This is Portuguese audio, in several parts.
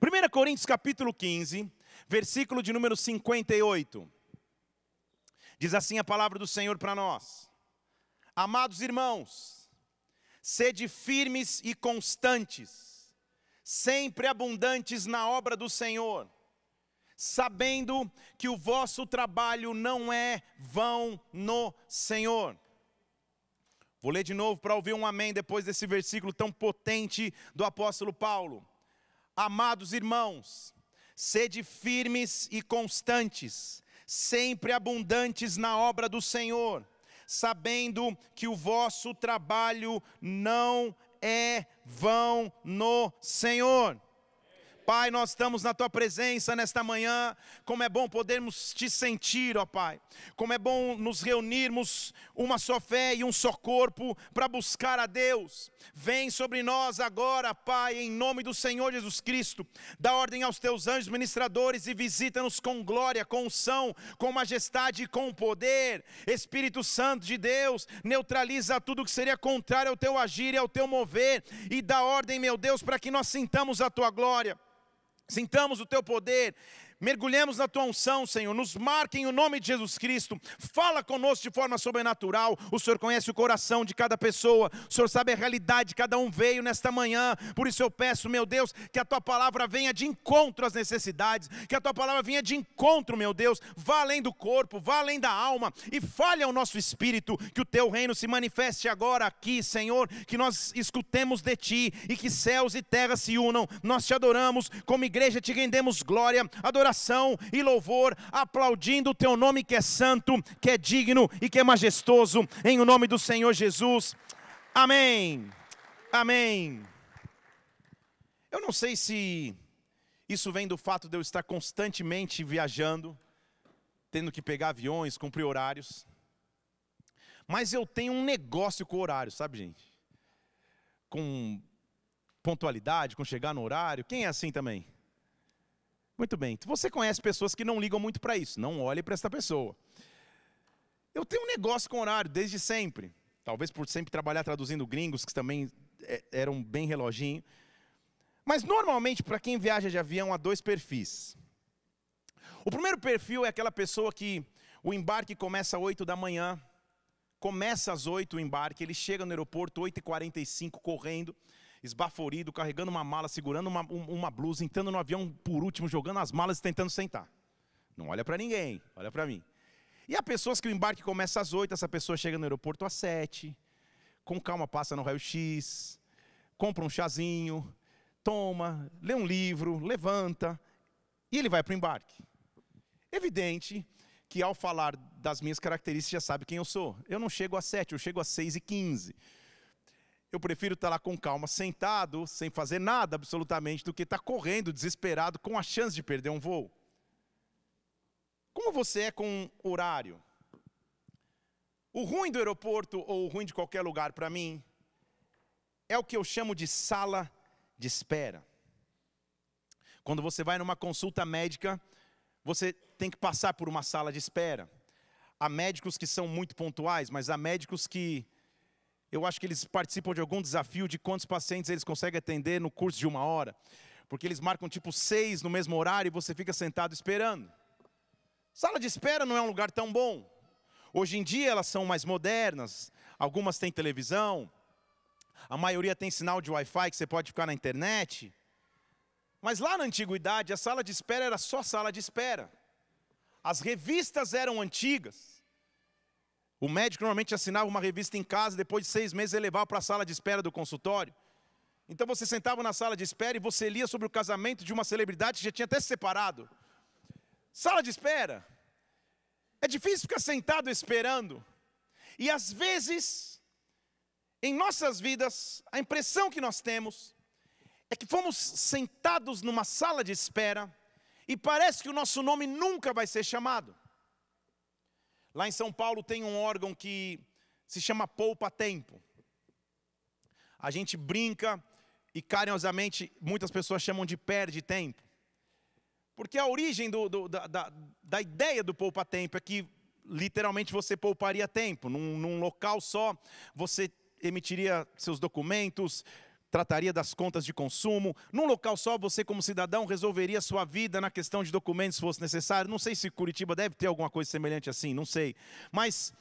1 Coríntios capítulo 15, versículo de número 58. Diz assim a palavra do Senhor para nós: Amados irmãos, sede firmes e constantes, sempre abundantes na obra do Senhor, sabendo que o vosso trabalho não é vão no Senhor. Vou ler de novo para ouvir um amém depois desse versículo tão potente do apóstolo Paulo. Amados irmãos, sede firmes e constantes, sempre abundantes na obra do Senhor, sabendo que o vosso trabalho não é vão no Senhor. Pai, nós estamos na tua presença nesta manhã. Como é bom podermos te sentir, ó Pai. Como é bom nos reunirmos uma só fé e um só corpo para buscar a Deus. Vem sobre nós agora, Pai, em nome do Senhor Jesus Cristo. Dá ordem aos teus anjos ministradores e visita-nos com glória, com unção, com majestade e com poder. Espírito Santo de Deus, neutraliza tudo que seria contrário ao teu agir e ao teu mover e dá ordem, meu Deus, para que nós sintamos a tua glória. Sintamos o teu poder, mergulhemos na tua unção, Senhor, nos marque em o nome de Jesus Cristo, fala conosco de forma sobrenatural. O Senhor conhece o coração de cada pessoa, o Senhor sabe a realidade. De cada um veio nesta manhã. Por isso eu peço, meu Deus, que a tua palavra venha de encontro às necessidades, que a tua palavra venha de encontro, meu Deus, vá além do corpo, vá além da alma. E fale ao nosso espírito, que o teu reino se manifeste agora aqui, Senhor, que nós escutemos de ti e que céus e terra se unam. Nós te adoramos, como igreja te rendemos glória, adoração adoração e louvor, aplaudindo o teu nome que é santo, que é digno e que é majestoso, em o nome do Senhor Jesus. Amém. Amém. Eu não sei se isso vem do fato de eu estar constantemente viajando, tendo que pegar aviões, cumprir horários. Mas eu tenho um negócio com horário, sabe, gente? Com pontualidade, com chegar no horário. Quem é assim também? Muito bem. Você conhece pessoas que não ligam muito para isso. Não olhe para esta pessoa. Eu tenho um negócio com horário desde sempre. Talvez por sempre trabalhar traduzindo gringos, que também é, eram bem reloginho. Mas normalmente, para quem viaja de avião, há dois perfis. O primeiro perfil é aquela pessoa que o embarque começa às 8 da manhã, começa às 8 o embarque, ele chega no aeroporto 8h45 correndo, esbaforido, carregando uma mala, segurando uma, uma blusa, entrando no avião por último, jogando as malas e tentando sentar. Não olha para ninguém, olha para mim. E há pessoas que o embarque começa às 8, essa pessoa chega no aeroporto às 7, com calma passa no raio-x, compra um chazinho, toma, lê um livro, levanta, e ele vai para o embarque. Evidente que ao falar das minhas características já sabe quem eu sou. Eu não chego às 7, eu chego às 6 e 15 eu prefiro estar lá com calma, sentado, sem fazer nada absolutamente, do que estar correndo, desesperado, com a chance de perder um voo. Como você é com horário? O ruim do aeroporto, ou o ruim de qualquer lugar para mim, é o que eu chamo de sala de espera. Quando você vai numa consulta médica, você tem que passar por uma sala de espera. Há médicos que são muito pontuais, mas há médicos que eu acho que eles participam de algum desafio de quantos pacientes eles conseguem atender no curso de uma hora. Porque eles marcam tipo seis no mesmo horário e você fica sentado esperando. Sala de espera não é um lugar tão bom. Hoje em dia elas são mais modernas, algumas têm televisão, a maioria tem sinal de Wi-Fi que você pode ficar na internet. Mas lá na antiguidade a sala de espera era só sala de espera. As revistas eram antigas. O médico normalmente assinava uma revista em casa, depois de seis meses ele levava para a sala de espera do consultório. Então você sentava na sala de espera e você lia sobre o casamento de uma celebridade que já tinha até se separado. Sala de espera. É difícil ficar sentado esperando. E às vezes, em nossas vidas, a impressão que nós temos é que fomos sentados numa sala de espera e parece que o nosso nome nunca vai ser chamado. Lá em São Paulo tem um órgão que se chama Poupa Tempo. A gente brinca e carinhosamente muitas pessoas chamam de perde tempo. Porque a origem do, do, da, da, da, ideia do poupa tempo é que literalmente você pouparia tempo. Num, num local só, você emitiria seus documentos, trataria das contas de consumo. Num local só, você, como cidadão, resolveria sua vida na questão de documentos, se fosse necessário. Não sei se Curitiba deve ter alguma coisa semelhante assim, não sei. Mas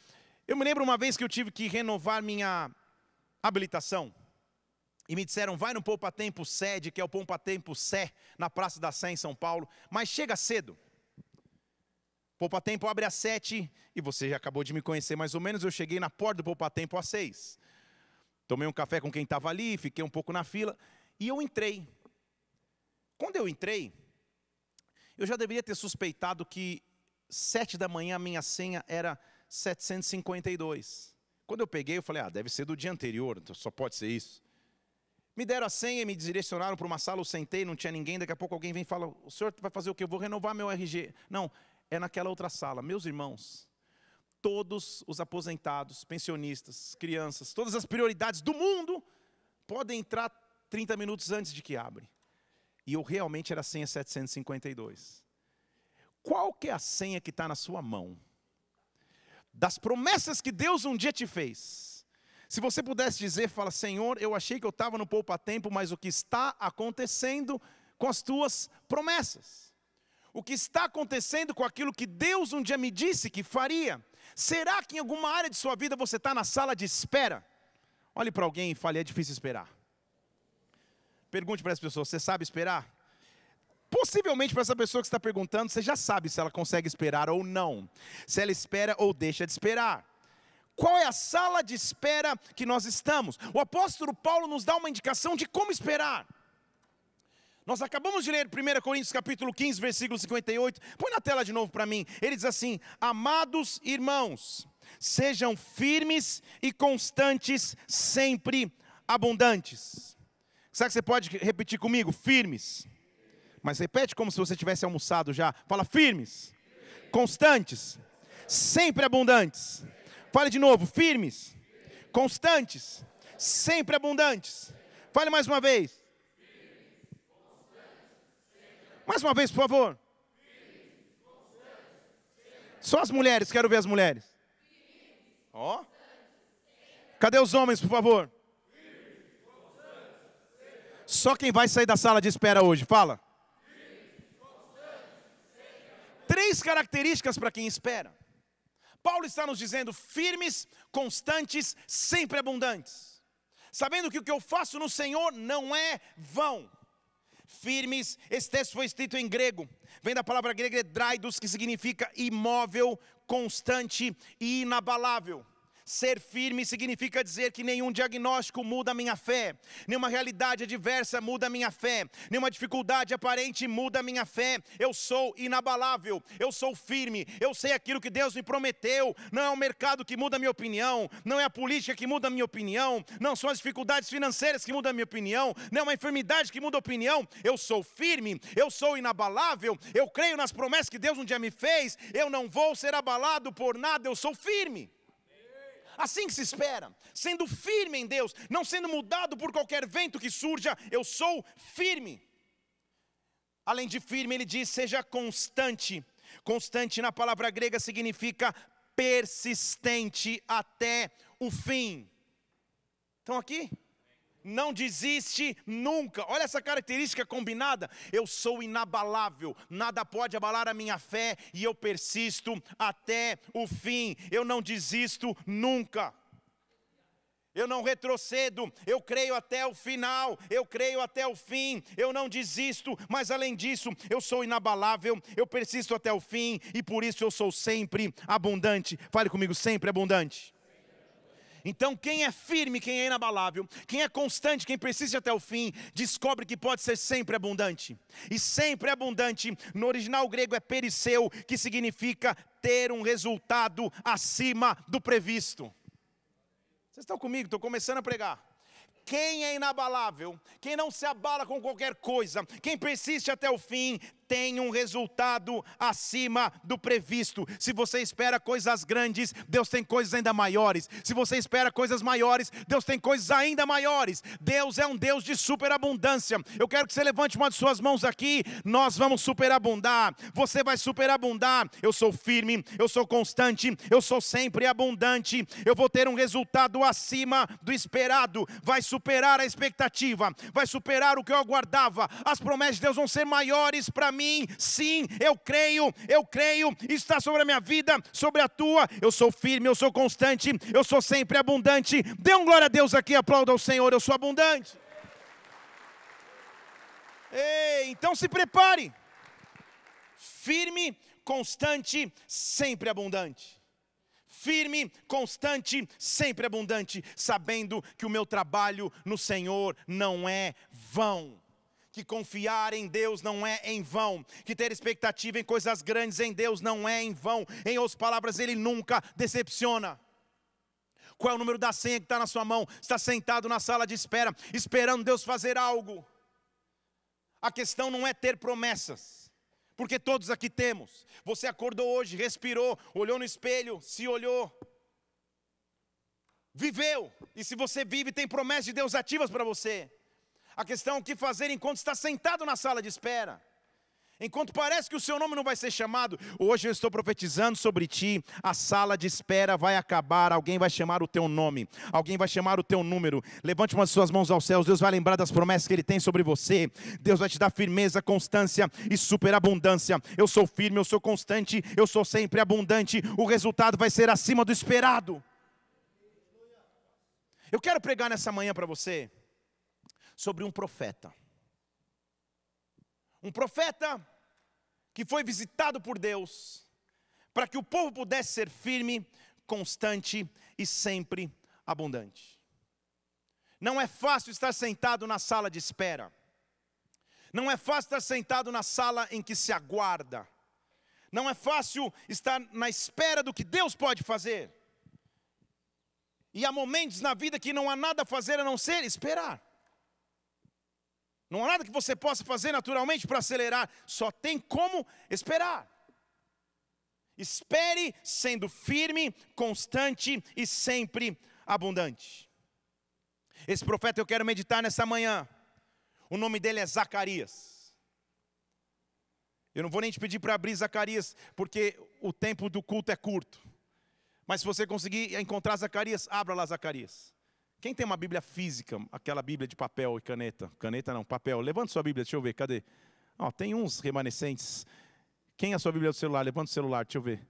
eu me lembro uma vez que eu tive que renovar minha habilitação. E me disseram, vai no Poupa Tempo Sede, que é o Poupa Tempo Sé, na Praça da Sé, em São Paulo. Mas chega cedo. Poupa Tempo abre às sete, e você já acabou de me conhecer mais ou menos. Eu cheguei na porta do Poupa Tempo às seis. Tomei um café com quem estava ali, fiquei um pouco na fila e eu entrei. Quando eu entrei, eu já deveria ter suspeitado que sete da manhã a minha senha era 752. Quando eu peguei, eu falei, ah, deve ser do dia anterior, então só pode ser isso. Me deram a senha, me direcionaram para uma sala, eu sentei, não tinha ninguém, daqui a pouco alguém vem e fala, o senhor vai fazer o quê? Eu vou renovar meu RG. Não, é naquela outra sala. Meus irmãos, todos os aposentados, pensionistas, crianças, todas as prioridades do mundo podem entrar 30 minutos antes de que abre. E eu realmente era a senha 752. Qual que é a senha que está na sua mão? Das promessas que Deus um dia te fez. Se você pudesse dizer, fala, Senhor, eu achei que eu estava no poupa-tempo, mas o que está acontecendo com as tuas promessas? O que está acontecendo com aquilo que Deus um dia me disse que faria? Será que em alguma área de sua vida você está na sala de espera? Olhe para alguém e fale: é difícil esperar. Pergunte para essa pessoa: você sabe esperar? Possivelmente para essa pessoa que está perguntando, você já sabe se ela consegue esperar ou não, se ela espera ou deixa de esperar. Qual é a sala de espera que nós estamos? O apóstolo Paulo nos dá uma indicação de como esperar. Nós acabamos de ler 1 Coríntios capítulo 15, versículo 58. Põe na tela de novo para mim. Ele diz assim: Amados irmãos, sejam firmes e constantes, sempre abundantes. Sabe que você pode repetir comigo? Firmes. Mas repete como se você tivesse almoçado já. Fala firmes, constantes, sempre abundantes. Fale de novo, firmes, constantes, sempre abundantes. Fale mais uma vez Mais uma vez, por favor. Só as mulheres, quero ver as mulheres. Ó. Oh. Cadê os homens, por favor? Só quem vai sair da sala de espera hoje, fala. Três características para quem espera. Paulo está nos dizendo firmes, constantes, sempre abundantes. Sabendo que o que eu faço no Senhor não é vão firmes. Esse texto foi escrito em grego. Vem da palavra grega draidos, que significa imóvel, constante e inabalável. Ser firme significa dizer que nenhum diagnóstico muda a minha fé, nenhuma realidade adversa muda a minha fé, nenhuma dificuldade aparente muda a minha fé. Eu sou inabalável, eu sou firme, eu sei aquilo que Deus me prometeu. Não é o mercado que muda a minha opinião, não é a política que muda a minha opinião, não são as dificuldades financeiras que mudam a minha opinião, não é uma enfermidade que muda a opinião. Eu sou firme, eu sou inabalável, eu creio nas promessas que Deus um dia me fez, eu não vou ser abalado por nada, eu sou firme. Assim que se espera, sendo firme em Deus, não sendo mudado por qualquer vento que surja, eu sou firme. Além de firme, ele diz: seja constante. Constante na palavra grega significa persistente até o fim. Estão aqui? Não desiste nunca. Olha essa característica combinada. Eu sou inabalável, nada pode abalar a minha fé e eu persisto até o fim. Eu não desisto nunca. Eu não retrocedo, eu creio até o final, eu creio até o fim, eu não desisto, mas além disso, eu sou inabalável, eu persisto até o fim e por isso eu sou sempre abundante. Fale comigo, sempre abundante. Então, quem é firme, quem é inabalável, quem é constante, quem persiste até o fim, descobre que pode ser sempre abundante. E sempre abundante, no original grego é perisseu, que significa ter um resultado acima do previsto. Vocês estão comigo? Estou começando a pregar. Quem é inabalável, quem não se abala com qualquer coisa, quem persiste até o fim, tem um resultado acima do previsto. Se você espera coisas grandes, Deus tem coisas ainda maiores. Se você espera coisas maiores, Deus tem coisas ainda maiores. Deus é um Deus de superabundância. Eu quero que você levante uma de suas mãos aqui. Nós vamos superabundar. Você vai superabundar. Eu sou firme, eu sou constante, eu sou sempre abundante. Eu vou ter um resultado acima do esperado. Vai superar a expectativa, vai superar o que eu aguardava. As promessas de Deus vão ser maiores para mim. Sim, eu creio, eu creio. Está sobre a minha vida, sobre a tua. Eu sou firme, eu sou constante, eu sou sempre abundante. Dê um glória a Deus aqui, aplauda ao Senhor, eu sou abundante. Ei, então se prepare. Firme, constante, sempre abundante firme, constante, sempre abundante, sabendo que o meu trabalho no Senhor não é vão. Que confiar em Deus não é em vão, que ter expectativa em coisas grandes em Deus não é em vão. Em outras palavras, Ele nunca decepciona. Qual é o número da senha que está na sua mão? Está sentado na sala de espera, esperando Deus fazer algo. A questão não é ter promessas, porque todos aqui temos. Você acordou hoje, respirou, olhou no espelho, se olhou, viveu. E se você vive, tem promessas de Deus ativas para você. A questão é o que fazer enquanto está sentado na sala de espera. Enquanto parece que o seu nome não vai ser chamado, hoje eu estou profetizando sobre ti, a sala de espera vai acabar, alguém vai chamar o teu nome, alguém vai chamar o teu número. Levante uma de suas mãos aos céus, Deus vai lembrar das promessas que Ele tem sobre você, Deus vai te dar firmeza, constância e superabundância. Eu sou firme, eu sou constante, eu sou sempre abundante, o resultado vai ser acima do esperado. Eu quero pregar nessa manhã para você sobre um profeta. Um profeta que foi visitado por Deus para que o povo pudesse ser firme, constante e sempre abundante. Não é fácil estar sentado na sala de espera. Não é fácil estar sentado na sala em que se aguarda. Não é fácil estar na espera do que Deus pode fazer. E há momentos na vida que não há nada a fazer a não ser esperar. Não há nada que você possa fazer naturalmente para acelerar, só tem como esperar. Espere sendo firme, constante e sempre abundante. Esse profeta eu quero meditar nessa manhã. O nome dele é Zacarias. Eu não vou nem te pedir para abrir Zacarias, porque o tempo do culto é curto. Mas se você conseguir encontrar Zacarias, abra lá Zacarias. Quem tem uma Bíblia física, aquela Bíblia de papel e caneta? Caneta não, papel. Levanta sua Bíblia, deixa eu ver, cadê? Tem uns remanescentes. Quem é a sua Bíblia do celular? Levanta o celular, deixa eu ver.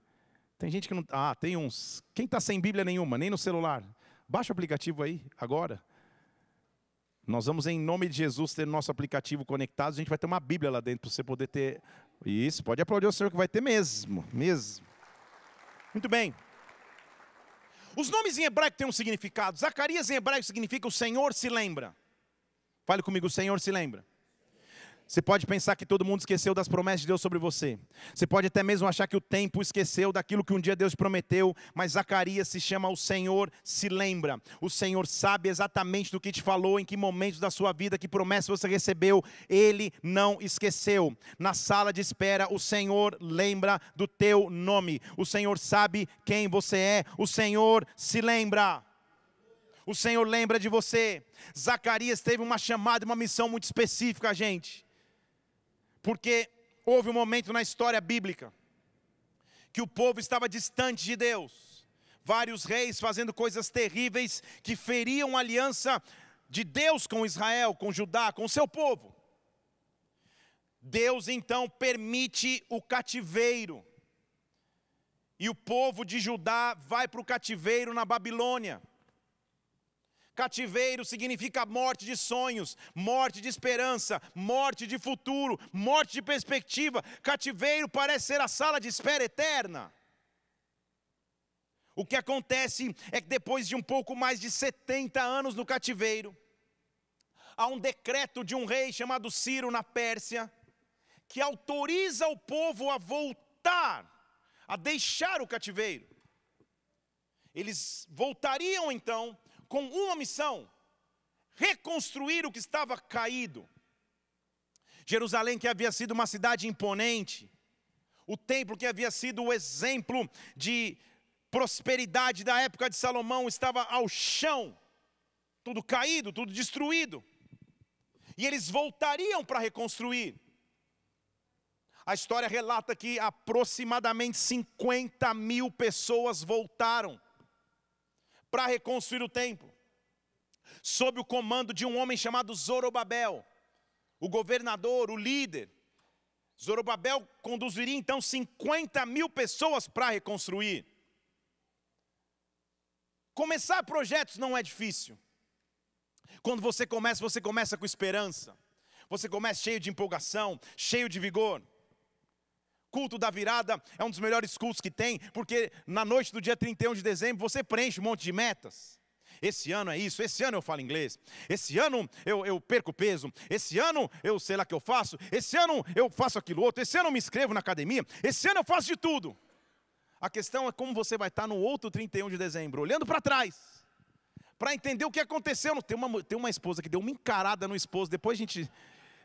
Tem gente que não. Ah, tem uns. Quem está sem Bíblia nenhuma, nem no celular? Baixa o aplicativo aí, agora. Nós vamos, em nome de Jesus, ter nosso aplicativo conectado. A gente vai ter uma Bíblia lá dentro para você poder ter. Isso, pode aplaudir o Senhor que vai ter mesmo, mesmo. Muito bem. Os nomes em hebraico têm um significado. Zacarias em hebraico significa o Senhor se lembra. Fale comigo, o Senhor se lembra. Você pode pensar que todo mundo esqueceu das promessas de Deus sobre você. Você pode até mesmo achar que o tempo esqueceu daquilo que um dia Deus prometeu, mas Zacarias se chama o Senhor se lembra. O Senhor sabe exatamente do que te falou, em que momentos da sua vida, que promessa você recebeu, ele não esqueceu. Na sala de espera, o Senhor lembra do teu nome. O Senhor sabe quem você é. O Senhor se lembra. O Senhor lembra de você. Zacarias teve uma chamada, uma missão muito específica, gente porque houve um momento na história bíblica que o povo estava distante de Deus, vários reis fazendo coisas terríveis que feriam a aliança de Deus com Israel, com Judá, com o seu povo. Deus então permite o cativeiro. E o povo de Judá vai para o cativeiro na Babilônia. Cativeiro significa morte de sonhos, morte de esperança, morte de futuro, morte de perspectiva. Cativeiro parece ser a sala de espera eterna. O que acontece é que depois de um pouco mais de 70 anos no cativeiro, há um decreto de um rei chamado Ciro na Pérsia, que autoriza o povo a voltar, a deixar o cativeiro. Eles voltariam então com uma missão: reconstruir o que estava caído. Jerusalém, que havia sido uma cidade imponente, o templo, que havia sido o exemplo de prosperidade da época de Salomão, estava ao chão, tudo caído, tudo destruído. E eles voltariam para reconstruir. A história relata que aproximadamente 50 mil pessoas voltaram para reconstruir o templo, sob o comando de um homem chamado Zorobabel, o governador, o líder. Zorobabel conduziria então 50 mil pessoas para reconstruir. Começar projetos não é difícil. Quando você começa, você começa com esperança. Você começa cheio de empolgação, cheio de vigor. Culto da virada é um dos melhores cultos que tem, porque na noite do dia 31 de dezembro você preenche um monte de metas. Esse ano é isso, esse ano eu falo inglês, esse ano eu, eu perco peso, esse ano eu sei lá que eu faço, esse ano eu faço aquilo outro, esse ano eu me inscrevo na academia, esse ano eu faço de tudo. A questão é como você vai estar no outro 31 de dezembro, olhando para trás, para entender o que aconteceu. Tem uma, tem uma esposa que deu uma encarada no esposo, depois a gente.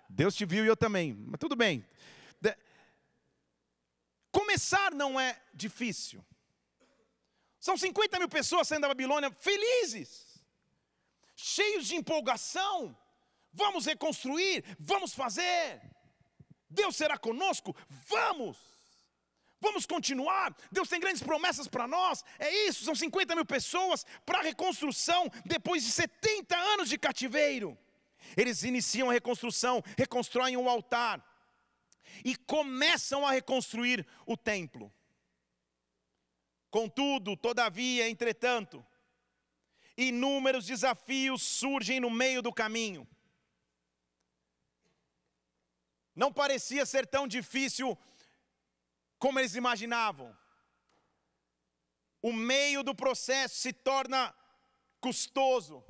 Deus te viu e eu também, mas tudo bem. Começar não é difícil. São 50 mil pessoas saindo da Babilônia felizes, cheios de empolgação. Vamos reconstruir, vamos fazer. Deus será conosco, vamos. Vamos continuar. Deus tem grandes promessas para nós. É isso, são 50 mil pessoas para a reconstrução depois de 70 anos de cativeiro. Eles iniciam a reconstrução, reconstroem o altar e começam a reconstruir o templo. Contudo, todavia, entretanto, inúmeros desafios surgem no meio do caminho. Não parecia ser tão difícil como eles imaginavam. O meio do processo se torna custoso,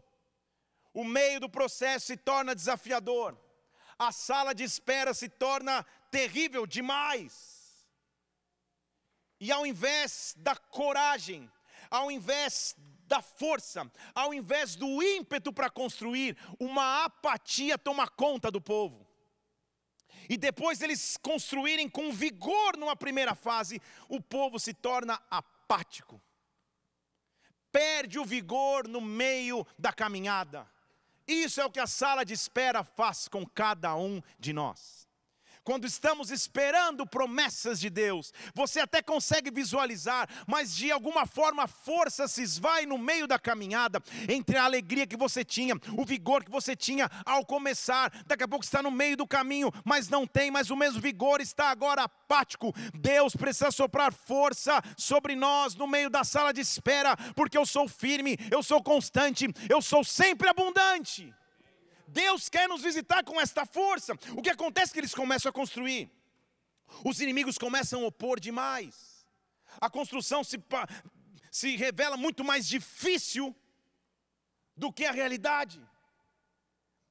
o meio do processo se torna desafiador, a sala de espera se torna terrível demais. E ao invés da coragem, ao invés da força, ao invés do ímpeto para construir, uma apatia toma conta do povo. E depois eles construírem com vigor numa primeira fase, o povo se torna apático. Perde o vigor no meio da caminhada. Isso é o que a sala de espera faz com cada um de nós quando estamos esperando promessas de Deus, você até consegue visualizar, mas de alguma forma a força se esvai no meio da caminhada, entre a alegria que você tinha, o vigor que você tinha ao começar, daqui a pouco está no meio do caminho, mas não tem mais o mesmo vigor, está agora apático. Deus precisa soprar força sobre nós no meio da sala de espera, porque eu sou firme, eu sou constante, eu sou sempre abundante. Deus quer nos visitar com esta força. O que acontece é que eles começam a construir. Os inimigos começam a opor demais. A construção se, se revela muito mais difícil do que a realidade.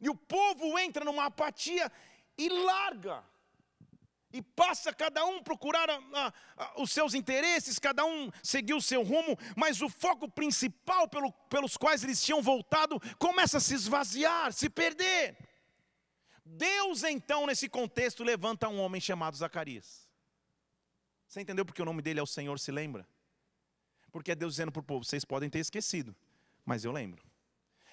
E o povo entra numa apatia e larga e passa cada um procurar a, a, a, os seus interesses, cada um seguir o seu rumo, mas o foco principal pelo, pelos quais eles tinham voltado começa a se esvaziar, se perder. Deus então, nesse contexto, levanta um homem chamado Zacarias. Você entendeu porque o nome dele é o Senhor se lembra? Porque é Deus dizendo para o povo: vocês podem ter esquecido, mas eu lembro.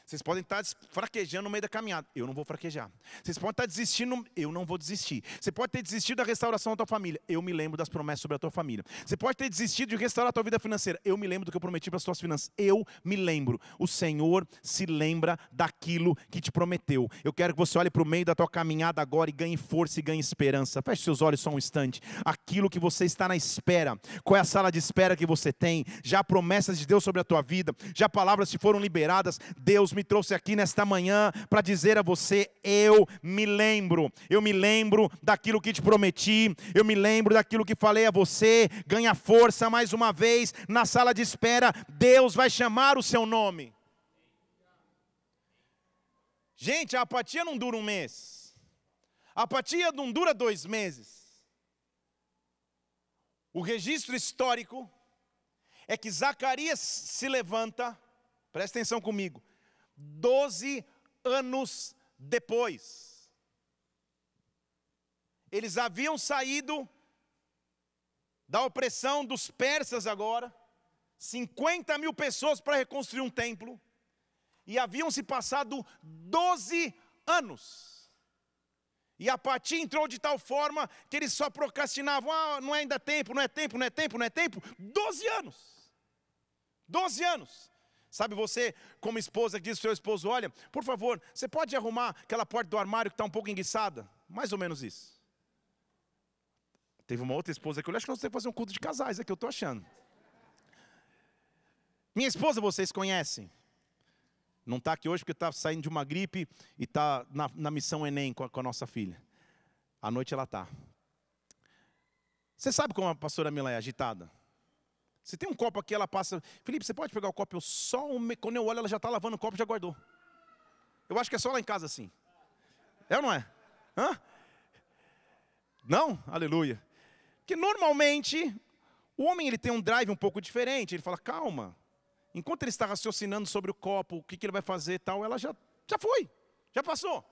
Vocês podem estar fraquejando no meio da caminhada. Eu não vou fraquejar. Vocês podem estar desistindo. Eu não vou desistir. Você pode ter desistido da restauração da tua família. Eu me lembro das promessas sobre a tua família. Você pode ter desistido de restaurar a tua vida financeira. Eu me lembro do que eu prometi para as tuas finanças. Eu me lembro. O Senhor se lembra daquilo que te prometeu. Eu quero que você olhe para o meio da tua caminhada agora e ganhe força e ganhe esperança. Feche seus olhos só um instante. Aquilo que você está na espera. Qual é a sala de espera que você tem? Já promessas de Deus sobre a tua vida. Já palavras te foram liberadas. Deus me trouxe aqui nesta manhã para dizer a você: eu me lembro, eu me lembro daquilo que te prometi, eu me lembro daquilo que falei a você. Ganha força mais uma vez na sala de espera, Deus vai chamar o seu nome. Gente, a apatia não dura um mês, a apatia não dura dois meses. O registro histórico é que Zacarias se levanta, presta atenção comigo, doze anos depois. eles haviam saído da opressão dos persas agora, 50 mil pessoas para reconstruir um templo, e haviam se passado 12 anos. E a apatia entrou de tal forma que eles só procrastinavam: ah, não é ainda tempo, não é tempo, não é tempo, não é tempo. 12 anos. 12 anos. Sabe você, como esposa, que diz ao seu esposo: olha, por favor, você pode arrumar aquela porta do armário que está um pouco enguiçada? Mais ou menos isso. Teve uma outra esposa que eu acho que nós temos que fazer um culto de casais, é que eu estou achando. Minha esposa vocês conhecem. Não está aqui hoje porque está saindo de uma gripe e está na, na, missão Enem com a, com a nossa filha. À noite ela está. Você sabe como a pastora Mila é agitada? Se tem um copo aqui, ela passa. Felipe, você pode pegar o copo? Eu só quando eu olho, ela já está lavando o copo já guardou. Eu acho que é só lá em casa assim. É ou não é? Hã? Não? Aleluia. Porque normalmente o homem ele tem um drive um pouco diferente. Ele fala, calma. Enquanto ele está raciocinando sobre o copo, o que, que ele vai fazer tal, ela já, já foi, já passou.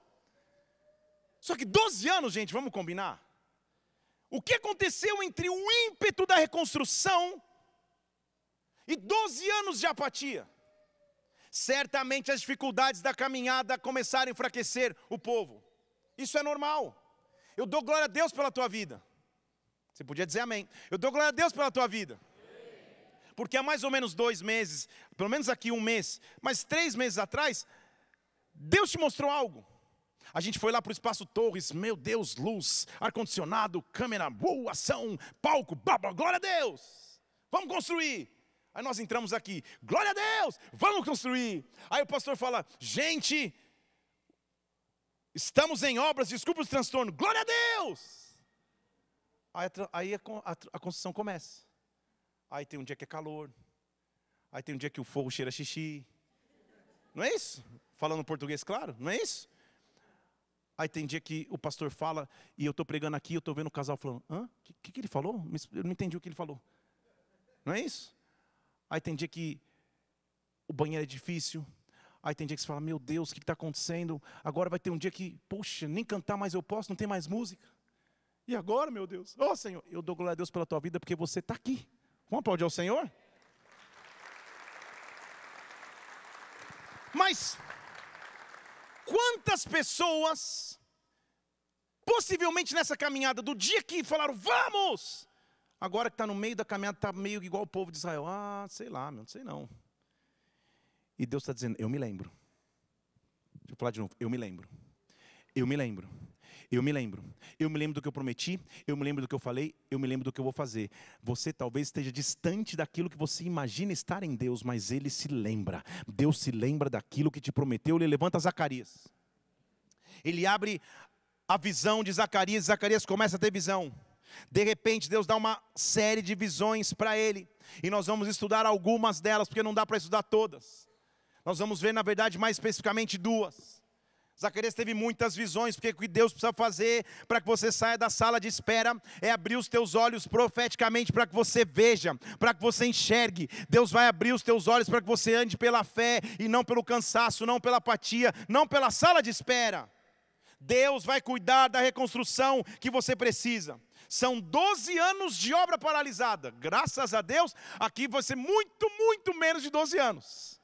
Só que 12 anos, gente, vamos combinar? O que aconteceu entre o ímpeto da reconstrução e 12 anos de apatia? Certamente as dificuldades da caminhada começaram a enfraquecer o povo. Isso é normal. Eu dou glória a Deus pela tua vida. Você podia dizer amém. Eu dou glória a Deus pela tua vida. Porque há mais ou menos dois meses, pelo menos aqui um mês, mas três meses atrás, Deus te mostrou algo. A gente foi lá para o espaço Torres, meu Deus, luz, ar-condicionado, câmera, uh, ação, palco, baba, glória a Deus. Vamos construir. Aí nós entramos aqui, glória a Deus, vamos construir. Aí o pastor fala, gente, estamos em obras, desculpa o transtorno, glória a Deus. Aí, aí a, a, a construção começa. Aí tem um dia que é calor. Aí tem um dia que o fogo cheira xixi. Não é isso? Falando português claro, não é isso? Aí tem dia que o pastor fala e eu estou pregando aqui, eu estou vendo o casal falando, hã? O que, que, que, ele falou? Eu não entendi o que ele falou. Não é isso? Aí tem dia que o banheiro é difícil. Aí tem dia que você fala, meu Deus, o que está acontecendo? Agora vai ter um dia que, poxa, nem cantar mais eu posso, não tem mais música. E agora, meu Deus? Ó oh, Senhor, eu dou glória a Deus pela tua vida porque você está aqui. Vamos aplaudir ao Senhor? Mas, quantas pessoas, possivelmente nessa caminhada, do dia que falaram, vamos, agora que está no meio da caminhada, está meio igual o povo de Israel, ah, sei lá, meu, não sei não. E Deus está dizendo, eu me lembro. Deixa eu falar de novo, eu me lembro. Eu me lembro. Eu me lembro. Eu me lembro do que eu prometi, eu me lembro do que eu falei, eu me lembro do que eu vou fazer. Você talvez esteja distante daquilo que você imagina estar em Deus, mas ele se lembra. Deus se lembra daquilo que te prometeu. Ele levanta Zacarias. Ele abre a visão de Zacarias, Zacarias começa a ter visão. De repente, Deus dá uma série de visões para ele, e nós vamos estudar algumas delas, porque não dá para estudar todas. Nós vamos ver, na verdade, mais especificamente duas. Zacarias teve muitas visões, porque o que Deus precisa fazer para que você saia da sala de espera é abrir os teus olhos profeticamente para que você veja, para que você enxergue. Deus vai abrir os teus olhos para que você ande pela fé e não pelo cansaço, não pela apatia, não pela sala de espera. Deus vai cuidar da reconstrução que você precisa. São 12 anos de obra paralisada. Graças a Deus, aqui vai ser muito, muito menos de 12 anos.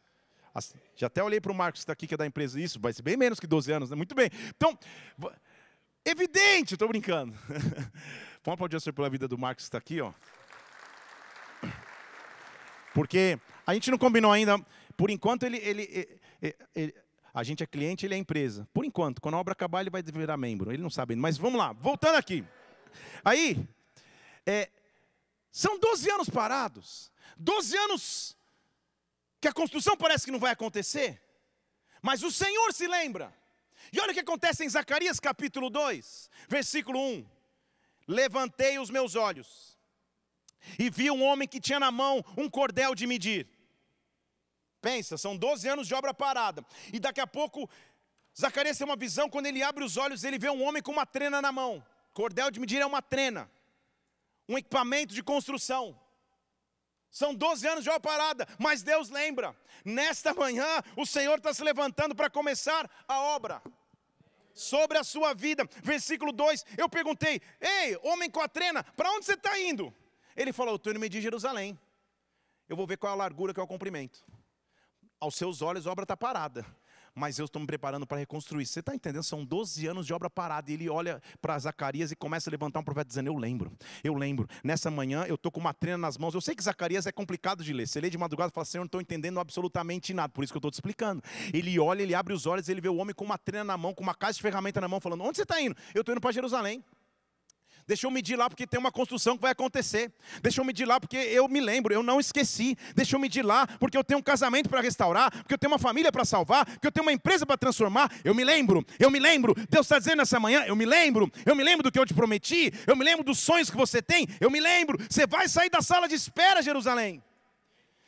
Assim, já até olhei para o Marcos que está aqui, que é da empresa, isso vai ser bem menos que 12 anos, né? muito bem. Então, evidente, estou brincando. Vamos aplaudir o Senhor pela vida do Marcos que está aqui, ó. Porque a gente não combinou ainda, por enquanto ele, ele, ele, ele a gente é cliente, ele é empresa. Por enquanto, quando a obra acabar, ele vai virar membro. Ele não sabe ainda. Mas vamos lá, voltando aqui. Aí, é, são 12 anos parados. 12 anos que a construção parece que não vai acontecer, mas o Senhor se lembra. E olha o que acontece em Zacarias capítulo 2, versículo 1. Levantei os meus olhos e vi um homem que tinha na mão um cordel de medir. Pensa, são 12 anos de obra parada. E daqui a pouco, Zacarias tem uma visão, quando ele abre os olhos, ele vê um homem com uma trena na mão. Cordel de medir é uma trena, um equipamento de construção. São 12 anos de uma parada, mas Deus lembra. Nesta manhã, o Senhor está se levantando para começar a obra. sobre a sua vida. Versículo 2, eu perguntei: Ei, homem com a trena, para onde você está indo? Ele falou: Estou indo medir Jerusalém. Eu vou ver qual é a largura, qual é o comprimento. Aos seus olhos a obra está parada mas eu estou me preparando para reconstruir. Você está entendendo? São 12 anos de obra parada. E ele olha para Zacarias e começa a levantar um profeta dizendo: Eu lembro, eu lembro. Nessa manhã eu estou com uma trena nas mãos. Eu sei que Zacarias é complicado de ler. Você lê de madrugada e fala: Senhor, não estou entendendo absolutamente nada. Por isso que eu estou te explicando. Ele olha, ele abre os olhos, ele vê o homem com uma trena na mão, com uma caixa de ferramenta na mão, falando: Onde você está indo? Eu estou indo para Jerusalém. Deixa eu medir lá porque tem uma construção que vai acontecer. Deixa eu medir lá porque eu me lembro, eu não esqueci. Deixa eu medir lá porque eu tenho um casamento para restaurar, porque eu tenho uma família para salvar, porque eu tenho uma empresa para transformar. Eu me lembro, eu me lembro. Deus está dizendo essa manhã, eu me lembro. Eu me lembro do que eu te prometi. Eu me lembro dos sonhos que você tem. Eu me lembro. Você vai sair da sala de espera, Jerusalém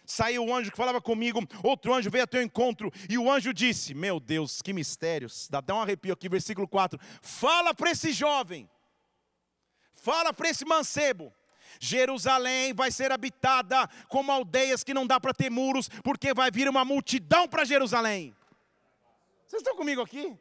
saiu o anjo que falava comigo, outro anjo veio a teu encontro, e o anjo disse: Meu Deus, que mistérios, dá até um arrepio aqui, versículo 4: Fala para esse jovem, Fala para esse mancebo. Jerusalém vai ser habitada como aldeias que não dá para ter muros, porque vai vir uma multidão para Jerusalém. Vocês estão comigo aqui?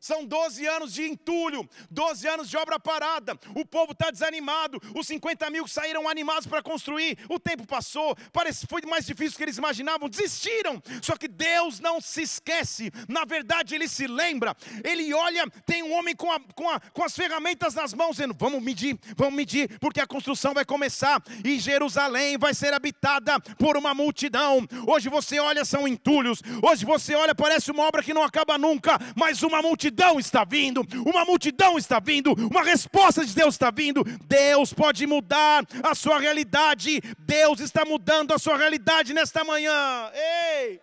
São 12 anos de entulho, 12 anos de obra parada. O povo está desanimado. Os 50 mil saíram animados para construir. O tempo passou, parece foi mais difícil do que eles imaginavam. Desistiram. Só que Deus não se esquece. Na verdade, Ele se lembra. Ele olha, tem um homem com, a, com, a, com as ferramentas nas mãos, dizendo: Vamos medir, vamos medir, porque a construção vai começar. E Jerusalém vai ser habitada por uma multidão. Hoje você olha, são entulhos. Hoje você olha, parece uma obra que não acaba nunca, mas uma multidão multidão está vindo, uma multidão está vindo, uma resposta de Deus está vindo. Deus pode mudar a sua realidade, Deus está mudando a sua realidade nesta manhã. Ei!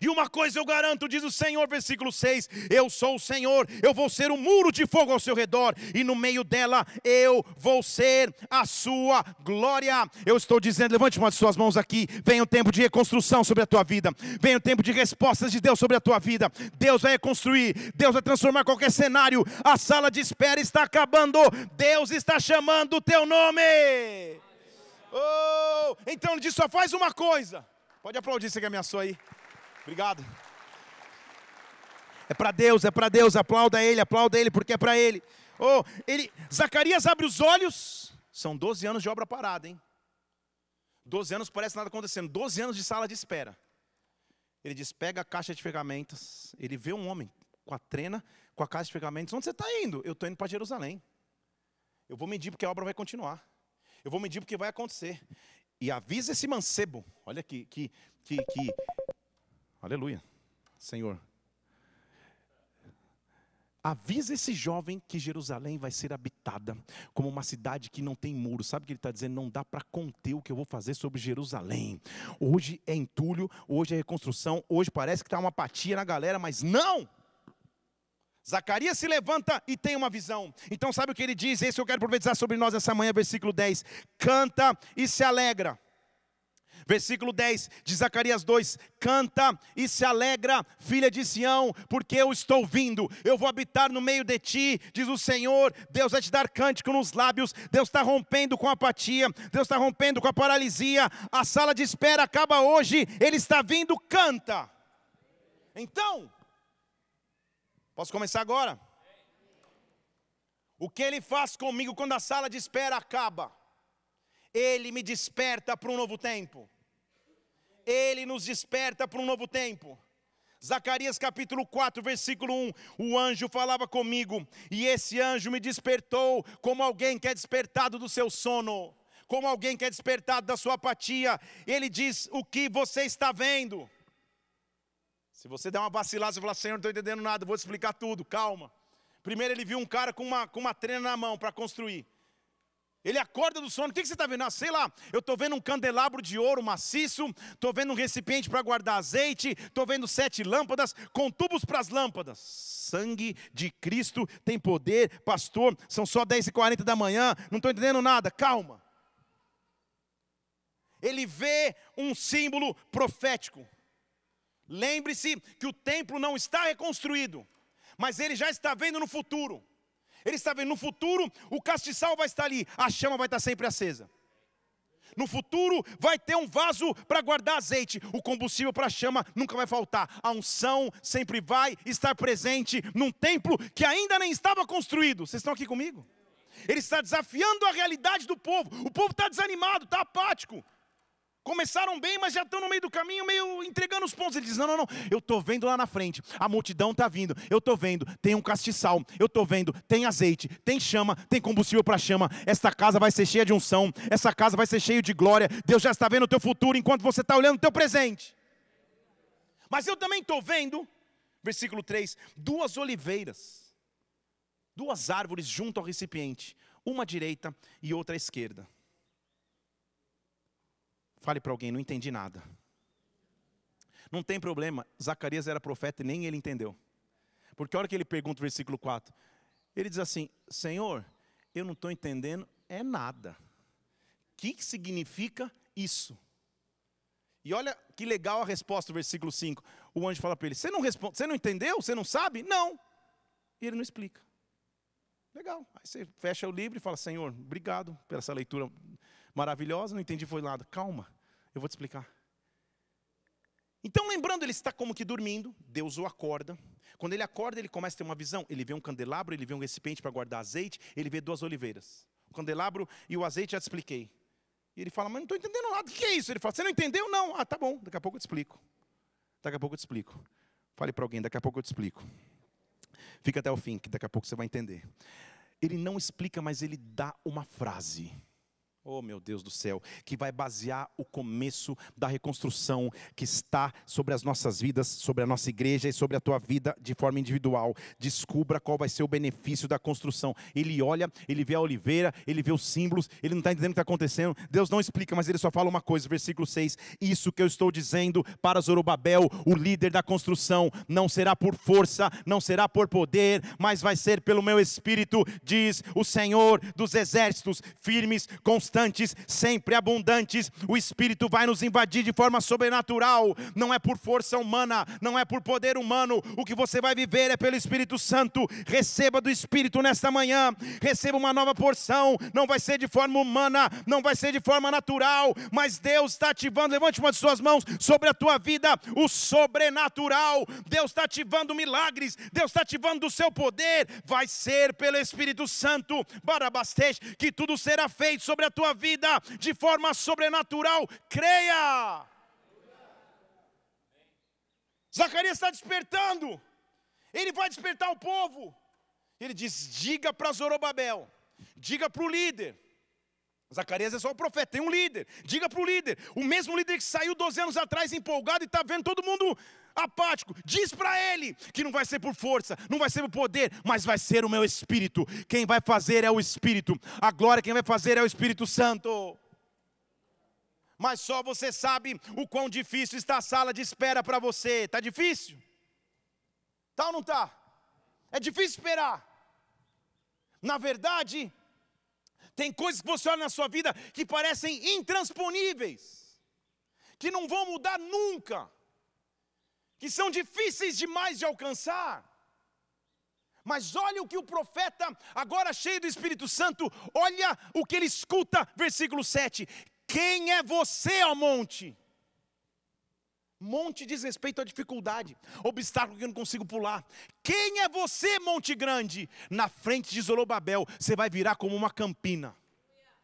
E uma coisa eu garanto, diz o Senhor, versículo 6: Eu sou o Senhor, eu vou ser um muro de fogo ao seu redor, e no meio dela eu vou ser a sua glória. Eu estou dizendo, levante uma de suas mãos aqui. Vem o tempo de reconstrução sobre a tua vida, vem o tempo de respostas de Deus sobre a tua vida. Deus vai reconstruir, Deus vai transformar qualquer cenário. A sala de espera está acabando, Deus está chamando o teu nome. Oh, então ele diz: só faz uma coisa. Pode aplaudir, você que ameaçou aí. Obrigado. É para Deus, é para Deus, aplauda ele, aplauda ele, porque é para ele. Oh, ele. Zacarias abre os olhos. São 12 anos de obra parada, hein? 12 anos parece nada acontecendo. 12 anos de sala de espera. Ele diz: pega a caixa de ferramentas. Ele vê um homem com a trena, com a caixa de ferramentas. Onde você está indo? Eu estou indo para Jerusalém. Eu vou medir porque a obra vai continuar. Eu vou medir porque vai acontecer. E avisa esse mancebo. Olha que, que, que, que Aleluia. Senhor. Avisa esse jovem que Jerusalém vai ser habitada como uma cidade que não tem muro. Sabe o que ele está dizendo? Não dá para conter o que eu vou fazer sobre Jerusalém. Hoje é entulho, hoje é reconstrução, hoje parece que está uma apatia na galera, mas não! Zacarias se levanta e tem uma visão. Então, sabe o que ele diz? Esse eu quero profetizar sobre nós essa manhã, versículo 10. Canta e se alegra Versículo 10 de Zacarias 2: Canta e se alegra, filha de Sião, porque eu estou vindo, eu vou habitar no meio de ti, diz o Senhor. Deus vai te dar cântico nos lábios, Deus está rompendo com a apatia, Deus está rompendo com a paralisia. A sala de espera acaba hoje, Ele está vindo, canta. Então, posso começar agora? O que Ele faz comigo quando a sala de espera acaba? Ele me desperta para um novo tempo. Ele nos desperta para um novo tempo. Zacarias capítulo 4, versículo 1: O anjo falava comigo, e esse anjo me despertou como alguém que é despertado do seu sono, como alguém que é despertado da sua apatia. Ele diz: O que você está vendo? Se você der uma vacilada, você falar, Senhor, não estou entendendo nada, vou te explicar tudo, calma. Primeiro ele viu um cara com uma, com uma trena na mão para construir. Ele acorda do sono, o que você está vendo? Ah, sei lá, eu estou vendo um candelabro de ouro maciço, estou vendo um recipiente para guardar azeite, estou vendo sete lâmpadas com tubos para as lâmpadas. Sangue de Cristo tem poder, pastor, são só 10 e 40 da manhã, não estou entendendo nada, calma. Ele vê um símbolo profético. Lembre-se que o templo não está reconstruído, mas ele já está vendo no futuro. Ele está vendo no futuro, o castiçal vai estar ali, a chama vai estar sempre acesa. no futuro vai ter um vaso para guardar azeite. O combustível para a chama nunca vai faltar. A unção sempre vai estar presente num templo que ainda nem estava construído. Vocês estão aqui comigo? Ele está desafiando a realidade do povo. O povo está desanimado, está apático. Começaram bem, mas já estão no meio do caminho, meio entregando os pontos. Ele diz: Não, não, não, eu estou vendo lá na frente, a multidão está vindo, eu estou vendo, tem um castiçal, eu estou vendo, tem azeite, tem chama, tem combustível para chama. Esta casa vai ser cheia de unção, essa casa vai ser cheia de glória. Deus já está vendo o teu futuro enquanto você está olhando o teu presente. Mas eu também estou vendo, versículo 3, duas oliveiras, duas árvores junto ao recipiente, uma à direita e outra à esquerda. Fale para alguém, não entendi nada. Não tem problema, Zacarias era profeta e nem ele entendeu. Porque a hora que ele pergunta o versículo 4, ele diz assim: Senhor, eu não estou entendendo é nada. O que significa isso? E olha que legal a resposta do versículo 5. O anjo fala para ele: Você não responde, você não entendeu? Você não sabe? Não. E ele não explica. Legal. Aí você fecha o livro e fala: Senhor, obrigado pela essa leitura maravilhosa, não entendi foi nada. Calma. Eu vou te explicar. Então, lembrando, ele está como que dormindo, Deus o acorda. Quando ele acorda, ele começa a ter uma visão. Ele vê um candelabro, ele vê um recipiente para guardar azeite, ele vê duas oliveiras. O candelabro e o azeite já te expliquei. E ele fala, mas não estou entendendo nada, o que é isso? Ele fala, você não entendeu? Não. Ah, tá bom, daqui a pouco eu te explico. Daqui a pouco eu te explico. Fale para alguém, daqui a pouco eu te explico. Fica até o fim, que daqui a pouco você vai entender. Ele não explica, mas ele dá uma frase. Oh, meu Deus do céu, que vai basear o começo da reconstrução que está sobre as nossas vidas, sobre a nossa igreja e sobre a tua vida de forma individual. Descubra qual vai ser o benefício da construção. Ele olha, ele vê a oliveira, ele vê os símbolos, ele não está entendendo o que está acontecendo. Deus não explica, mas ele só fala uma coisa, versículo 6. Isso que eu estou dizendo para Zorobabel, o líder da construção, não será por força, não será por poder, mas vai ser pelo meu espírito, diz o Senhor dos exércitos, firmes, constantes constantes, sempre abundantes. O Espírito vai nos invadir de forma sobrenatural. Não é por força humana, não é por poder humano. O que você vai viver é pelo Espírito Santo. Receba do Espírito nesta manhã. Receba uma nova porção. Não vai ser de forma humana, não vai ser de forma natural, mas Deus está ativando. Levante uma de suas mãos sobre a tua vida o sobrenatural. Deus está ativando milagres. Deus está ativando o seu poder. Vai ser pelo Espírito Santo. Barabastej, que tudo será feito sobre a tua tua vida de forma sobrenatural. Creia. Zacarias está despertando. Ele vai despertar o povo. Ele diz: diga para Zorobabel, diga para o líder. Zacarias é só o profeta, tem um líder. Diga para o líder, o mesmo líder que saiu 12 anos atrás empolgado e está vendo todo mundo apático. Diz para ele que não vai ser por força, não vai ser por poder, mas vai ser o meu espírito. Quem vai fazer é o espírito. A glória quem vai fazer é o Espírito Santo. Mas só você sabe o quão difícil está a sala de espera para você. Está difícil? Tá ou não tá? É difícil esperar. Na verdade, tem coisas que você olha na sua vida que parecem intransponíveis, que não vão mudar nunca que são difíceis demais de alcançar. Mas olha o que o profeta, agora cheio do Espírito Santo, olha o que ele escuta, versículo 7. Quem é você, ó monte? Monte diz respeito à dificuldade, obstáculo que eu não consigo pular. Quem é você, monte grande? Na frente de Zorobabel, você vai virar como uma campina.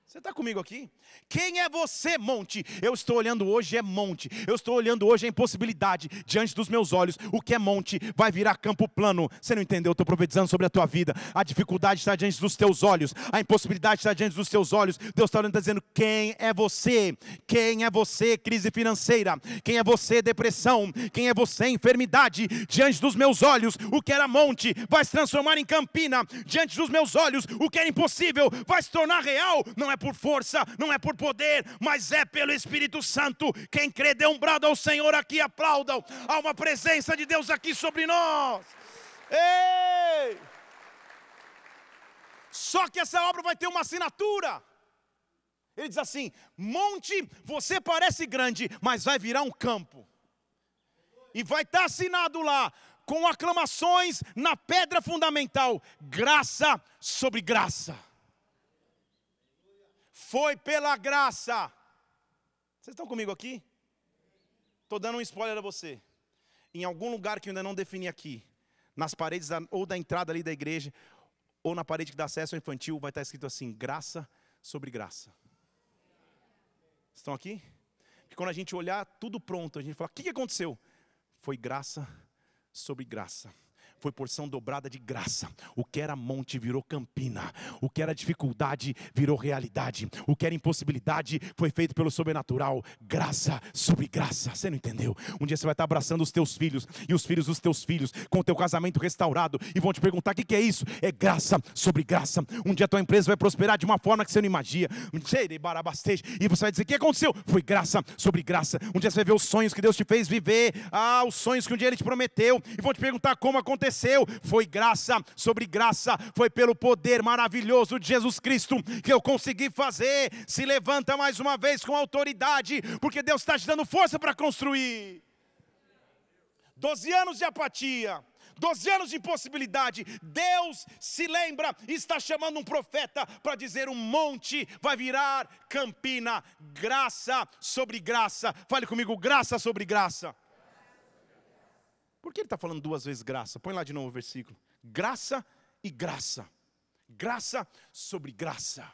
Você está comigo aqui? Quem é você, monte? Eu estou olhando hoje é monte. Eu estou olhando hoje a impossibilidade diante dos meus olhos. O que é monte vai virar campo plano. Você não entendeu? Eu estou profetizando sobre a tua vida. A dificuldade está diante dos teus olhos. A impossibilidade está diante dos teus olhos. Deus está olhando e está dizendo: quem é você? Quem é você, crise financeira? Quem é você, depressão? Quem é você, enfermidade? Diante dos meus olhos, o que era monte vai se transformar em campina. Diante dos meus olhos, o que era impossível vai se tornar real. Não é por força, não é por poder, mas é pelo Espírito Santo. Quem crê, dê um brado ao Senhor aqui, aplaudam. Há uma presença de Deus aqui sobre nós. Ei! Só que essa obra vai ter uma assinatura. Ele diz assim: Monte, você parece grande, mas vai virar um campo. E vai estar assinado lá, com aclamações na pedra fundamental: graça sobre graça. Foi pela graça Vocês estão comigo aqui? Estou dando um spoiler a você. Em algum lugar que eu ainda não defini aqui, nas paredes da, ou da entrada ali da igreja, ou na parede que dá acesso ao infantil, vai estar escrito assim: graça sobre graça. Estão aqui? Porque quando a gente olhar tudo pronto, a gente fala: o que aconteceu? Foi graça sobre graça foi porção dobrada de graça. O que era monte virou campina. O que era dificuldade virou realidade. O que era impossibilidade foi feito pelo sobrenatural. Graça sobre graça. Você não entendeu? Um dia você vai estar abraçando os teus filhos e os filhos dos teus filhos com o teu casamento restaurado e vão te perguntar: o que, que é isso? É graça sobre graça. Um dia a tua empresa vai prosperar de uma forma que você não imagina. E você vai dizer: o que aconteceu? Foi graça sobre graça. Um dia você vai ver os sonhos que Deus te fez viver. Ah, os sonhos que um dia Ele te prometeu. E vão te perguntar como aconteceu aconteceu foi graça sobre graça, foi pelo poder maravilhoso de Jesus Cristo que eu consegui fazer. Se levanta mais uma vez com autoridade, porque Deus está te dando força para construir. Doze anos de apatia. 12 anos de impossibilidade, Deus se lembra e está chamando um profeta para dizer: um monte vai virar campina, graça sobre graça. Fale comigo, graça sobre graça. Por que ele está falando duas vezes graça? Põe lá de novo o versículo. Graça e graça. Graça sobre graça.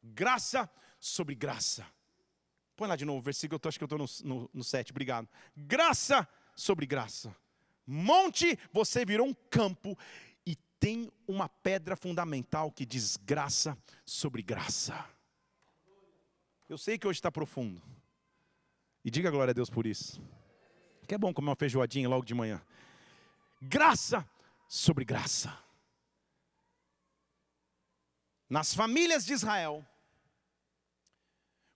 Graça sobre graça. Põe lá de novo o versículo, eu acho que eu estou no, no, no 7, obrigado. Graça sobre graça. Monte, você virou um campo e tem uma pedra fundamental que diz graça sobre graça. Eu sei que hoje está profundo. E diga glória a Deus por isso. Que é bom comer uma feijoadinha logo de manhã. Graça sobre graça. Nas famílias de Israel,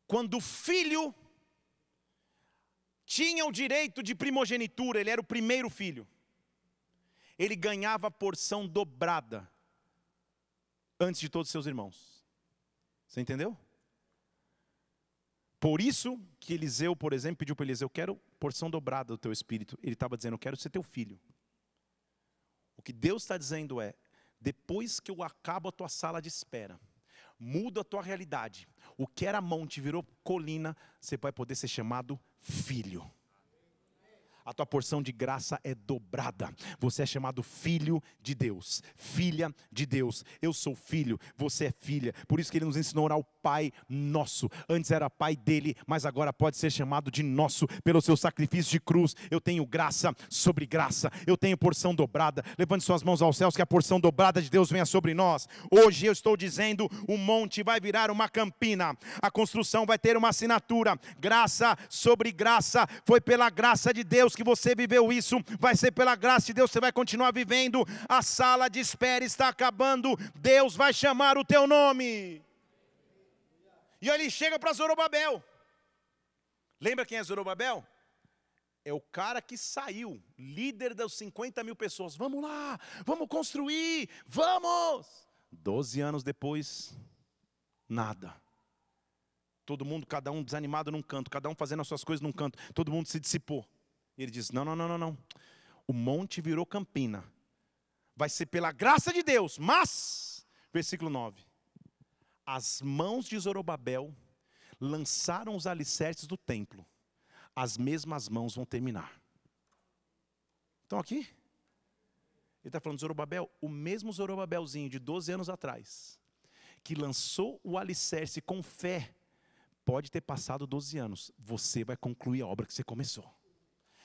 quando o filho tinha o direito de primogenitura, ele era o primeiro filho, ele ganhava a porção dobrada antes de todos os seus irmãos. Você entendeu? Por isso que Eliseu, por exemplo, pediu para Eliseu: Eu quero porção dobrada do teu espírito. Ele estava dizendo: Eu quero ser teu filho. O que Deus está dizendo é: depois que eu acabo a tua sala de espera, mudo a tua realidade, o que era monte virou colina, você vai poder ser chamado filho a tua porção de graça é dobrada. Você é chamado filho de Deus, filha de Deus. Eu sou filho, você é filha. Por isso que ele nos ensinou a orar ao Pai nosso. Antes era Pai dele, mas agora pode ser chamado de nosso pelo seu sacrifício de cruz. Eu tenho graça sobre graça. Eu tenho porção dobrada. Levante suas mãos aos céus que a porção dobrada de Deus venha sobre nós. Hoje eu estou dizendo, o monte vai virar uma campina. A construção vai ter uma assinatura. Graça sobre graça. Foi pela graça de Deus Deus que você viveu isso, vai ser pela graça de Deus, você vai continuar vivendo. A sala de espera está acabando, Deus vai chamar o teu nome. E ele chega para Zorobabel. Lembra quem é Zorobabel? É o cara que saiu, líder das 50 mil pessoas. Vamos lá, vamos construir, vamos. Doze anos depois, nada. Todo mundo, cada um desanimado num canto, cada um fazendo as suas coisas num canto, todo mundo se dissipou. Ele diz: não, não, não, não, não. O monte virou campina. Vai ser pela graça de Deus, mas, versículo 9: as mãos de Zorobabel lançaram os alicerces do templo, as mesmas mãos vão terminar. Estão aqui? Ele está falando de Zorobabel, o mesmo Zorobabelzinho de 12 anos atrás, que lançou o alicerce com fé, pode ter passado 12 anos, você vai concluir a obra que você começou.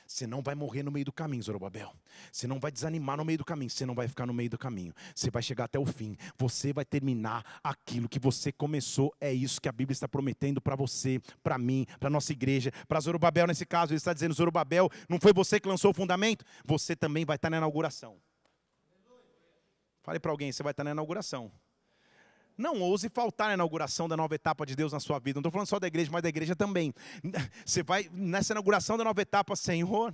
Você não vai morrer no meio do caminho, Zorobabel. Você não vai desanimar no meio do caminho. Você não vai ficar no meio do caminho. Você vai chegar até o fim. Você vai terminar aquilo que você começou. É isso que a Bíblia está prometendo para você, para mim, para nossa igreja, para Zorobabel nesse caso. Ele está dizendo: Zorobabel, não foi você que lançou o fundamento? Você também vai estar na inauguração. Fale para alguém: você vai estar na inauguração. Não ouse faltar na inauguração da nova etapa de Deus na sua vida. Não estou falando só da igreja, mas da igreja também. Você vai nessa inauguração da nova etapa, Senhor.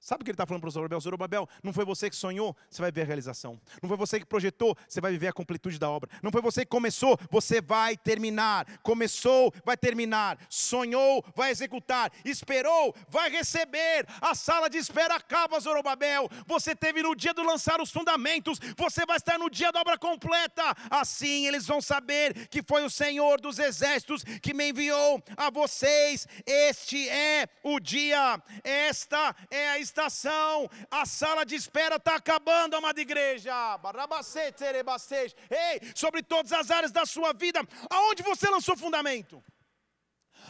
Sabe o que ele está falando para o Zorobabel? Zorobabel, não foi você que sonhou, você vai ver a realização. Não foi você que projetou, você vai viver a completude da obra. Não foi você que começou, você vai terminar. Começou, vai terminar. Sonhou, vai executar. Esperou, vai receber. A sala de espera acaba, Zorobabel. Você teve no dia do lançar os fundamentos, você vai estar no dia da obra completa. Assim eles vão saber que foi o Senhor dos exércitos que me enviou a vocês. Este é o dia, esta é a estação, a sala de espera está acabando, amada igreja. Ei, sobre todas as áreas da sua vida, aonde você lançou fundamento?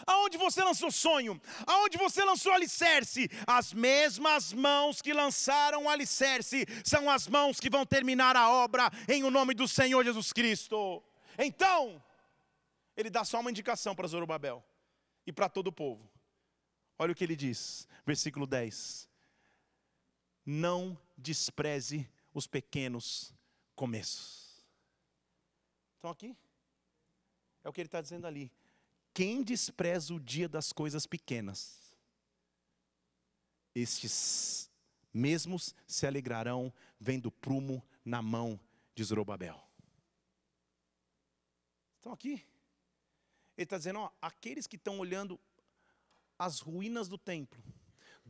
Aonde você lançou sonho? Aonde você lançou alicerce? As mesmas mãos que lançaram o alicerce são as mãos que vão terminar a obra em o nome do Senhor Jesus Cristo. Então, ele dá só uma indicação para Zorobabel e para todo o povo. Olha o que ele diz, versículo 10 não despreze os pequenos começos. Estão aqui? É o que ele está dizendo ali. Quem despreza o dia das coisas pequenas, estes mesmos se alegrarão vendo prumo na mão de Zorobabel. Estão aqui? Ele está dizendo, ó, aqueles que estão olhando as ruínas do templo,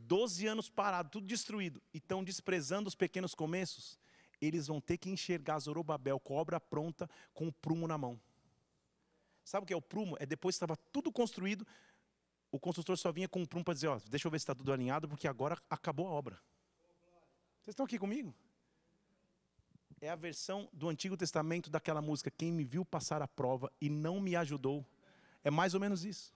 12 anos parado, tudo destruído, e estão desprezando os pequenos começos, eles vão ter que enxergar Zorobabel com obra pronta, com o prumo na mão. Sabe o que é o prumo? É depois que estava tudo construído, o construtor só vinha com um prumo para dizer, ó, deixa eu ver se está tudo alinhado, porque agora acabou a obra. Vocês estão aqui comigo? É a versão do Antigo Testamento daquela música, quem me viu passar a prova e não me ajudou. É mais ou menos isso.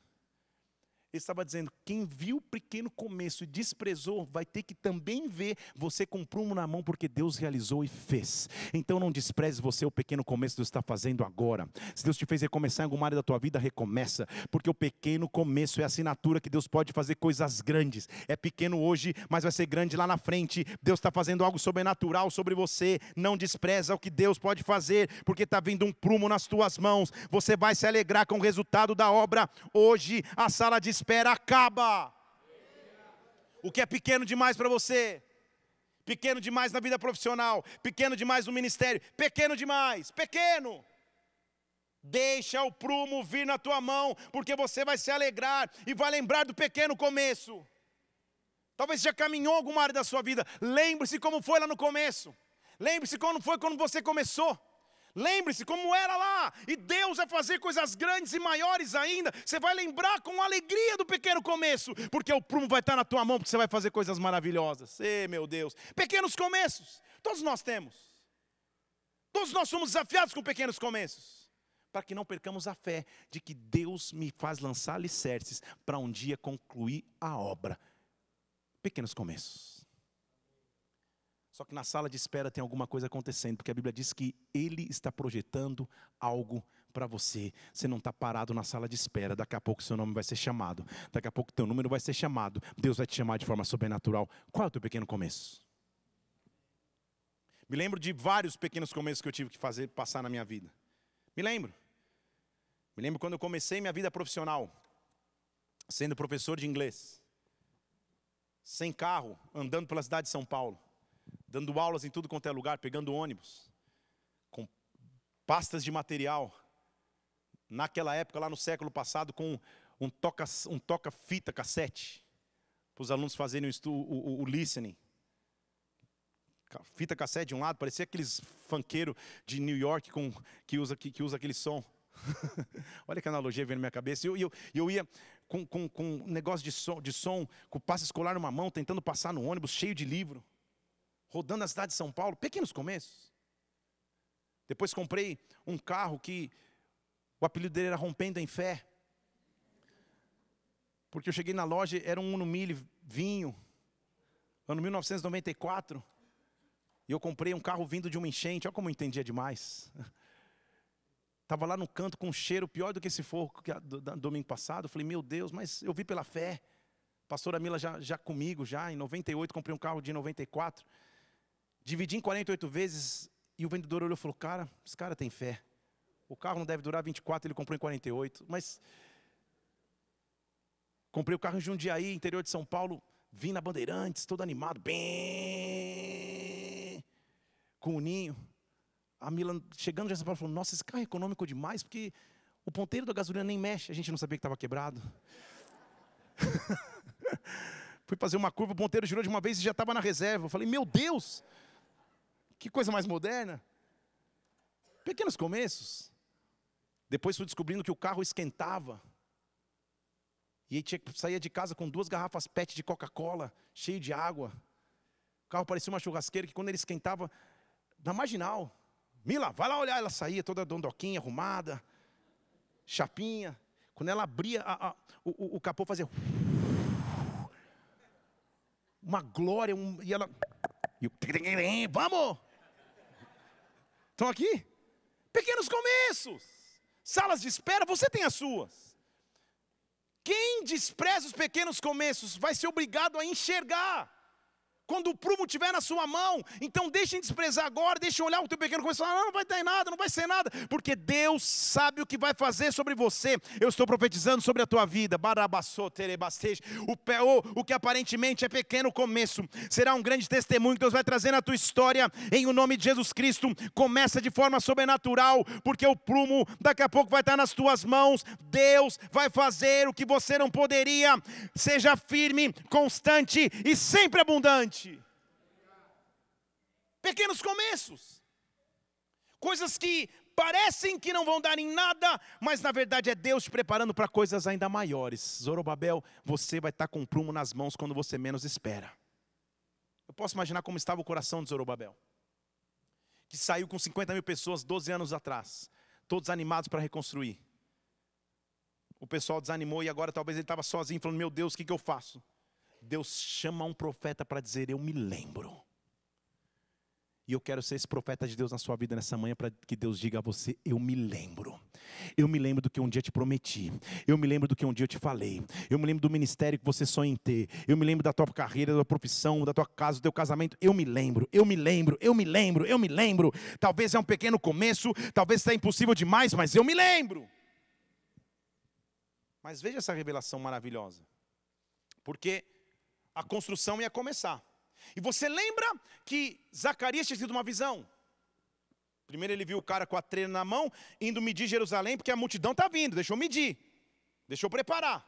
Ele estava dizendo: quem viu o pequeno começo e desprezou, vai ter que também ver você com prumo na mão, porque Deus realizou e fez. Então não despreze você o pequeno começo que Deus está fazendo agora. Se Deus te fez recomeçar em alguma área da tua vida, recomeça, porque o pequeno começo é a assinatura que Deus pode fazer coisas grandes. É pequeno hoje, mas vai ser grande lá na frente. Deus está fazendo algo sobrenatural sobre você. Não despreza o que Deus pode fazer, porque está vindo um prumo nas tuas mãos. Você vai se alegrar com o resultado da obra. Hoje a sala de espera acaba. O que é pequeno demais para você, pequeno demais na vida profissional, pequeno demais no ministério, pequeno demais, pequeno. Deixa o prumo vir na tua mão, porque você vai se alegrar e vai lembrar do pequeno começo. Talvez já caminhou alguma área da sua vida. Lembre-se como foi lá no começo. Lembre-se como foi quando você começou. Lembre-se como era lá, e Deus vai fazer coisas grandes e maiores ainda. Você vai lembrar com alegria do pequeno começo, porque o prumo vai estar na tua mão, porque você vai fazer coisas maravilhosas. Ei, meu Deus, pequenos começos, todos nós temos. Todos nós somos desafiados com pequenos começos, para que não percamos a fé de que Deus me faz lançar alicerces para um dia concluir a obra. Pequenos começos. Só que na sala de espera tem alguma coisa acontecendo, porque a Bíblia diz que Ele está projetando algo para você. Você não está parado na sala de espera. Daqui a pouco seu nome vai ser chamado. Daqui a pouco teu número vai ser chamado. Deus vai te chamar de forma sobrenatural. Qual é o teu pequeno começo? Me lembro de vários pequenos começos que eu tive que fazer passar na minha vida. Me lembro. Me lembro quando eu comecei minha vida profissional, sendo professor de inglês, sem carro, andando pela cidade de São Paulo dando aulas em tudo quanto é lugar, pegando ônibus, com pastas de material. Naquela época, lá no século passado, com um toca-fita um toca cassete, para os alunos fazerem o, o, o listening. Fita cassete de um lado, parecia aqueles funkeiros de New York com, que, usa, que, que usa aquele som. Olha que analogia vem na minha cabeça. Eu, eu, eu ia com, com, com um negócio de som, de som, com passe escolar numa mão, tentando passar no ônibus, cheio de livro rodando a cidade de São Paulo, pequenos começos. Depois comprei um carro que o apelido dele era Rompendo em Fé. Porque eu cheguei na loja, era um Uno Mille vinho, ano 1994. E eu comprei um carro vindo de uma enchente, olha como eu entendia demais. Estava lá no canto com um cheiro pior do que esse for do, do, domingo passado. Eu falei, meu Deus, mas eu vi pela fé. Pastora Mila já, já comigo, já em 98, comprei um carro de 94. Dividi em 48 vezes e o vendedor olhou e falou: Cara, esse cara tem fé. O carro não deve durar 24, ele comprou em 48. Mas comprei o carro em Jundiaí, interior de São Paulo, vim na Bandeirantes, todo animado, bem, com o ninho. A Mila, chegando já falou: Nossa, esse carro é econômico demais, porque o ponteiro da gasolina nem mexe. A gente não sabia que estava quebrado. Fui fazer uma curva, o ponteiro girou de uma vez e já estava na reserva. Eu falei: Meu Deus, que coisa mais moderna. Pequenos começos. Depois fui descobrindo que o carro esquentava. E aí tinha que sair de casa com duas garrafas PET de Coca-Cola, cheio de água. O carro parecia uma churrasqueira que quando ele esquentava, na marginal. Mila, vai lá olhar. Ela saía toda dondoquinha, arrumada, chapinha. Quando ela abria, a, a, o, o, capô fazia. Uma glória, um, e ela. E vamos! Estão aqui? Pequenos começos. Salas de espera, você tem as suas. Quem despreza os pequenos começos vai ser obrigado a enxergar. Quando o prumo estiver na sua mão, então deixem de desprezar agora, deixem olhar o teu pequeno começo e falar, não, não vai ter nada, não vai ser nada, porque Deus sabe o que vai fazer sobre você. Eu estou profetizando sobre a tua vida. O, o que aparentemente é pequeno começo, será um grande testemunho que Deus vai trazer na tua história, em o nome de Jesus Cristo. Começa de forma sobrenatural, porque o prumo daqui a pouco vai estar nas tuas mãos. Deus vai fazer o que você não poderia. Seja firme, constante e sempre abundante. Pequenos começos. Coisas que parecem que não vão dar em nada, mas na verdade é Deus te preparando para coisas ainda maiores. Zorobabel, você vai estar com um prumo nas mãos quando você menos espera. Eu posso imaginar como estava o coração de Zorobabel, que saiu com 50 mil pessoas 12 anos atrás, todos animados para reconstruir. O pessoal desanimou e agora talvez ele estava sozinho, falando: Meu Deus, o que, que eu faço? Deus chama um profeta para dizer: Eu me lembro. E eu quero ser esse profeta de Deus na sua vida nessa manhã para que Deus diga a você: Eu me lembro. Eu me lembro do que um dia te prometi. Eu me lembro do que um dia eu te falei. Eu me lembro do ministério que você sonha em ter. Eu me lembro da tua carreira, da tua profissão, da tua casa, do teu casamento. Eu me lembro. Eu me lembro. Eu me lembro. Eu me lembro. Talvez é um pequeno começo, talvez seja impossível demais, mas eu me lembro. Mas veja essa revelação maravilhosa. Porque a construção ia começar. E você lembra que Zacarias tinha tido uma visão? Primeiro ele viu o cara com a treina na mão, indo medir Jerusalém, porque a multidão está vindo, deixou medir, deixou preparar.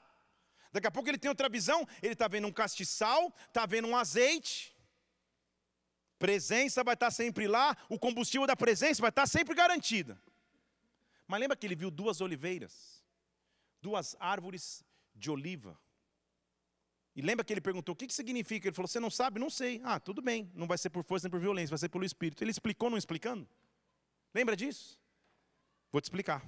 Daqui a pouco ele tem outra visão, ele está vendo um castiçal, está vendo um azeite. Presença vai estar tá sempre lá, o combustível da presença vai estar tá sempre garantida. Mas lembra que ele viu duas oliveiras, duas árvores de oliva. E lembra que ele perguntou: o que, que significa? Ele falou: Você não sabe? Não sei. Ah, tudo bem. Não vai ser por força nem por violência, vai ser pelo Espírito. Ele explicou, não explicando? Lembra disso? Vou te explicar.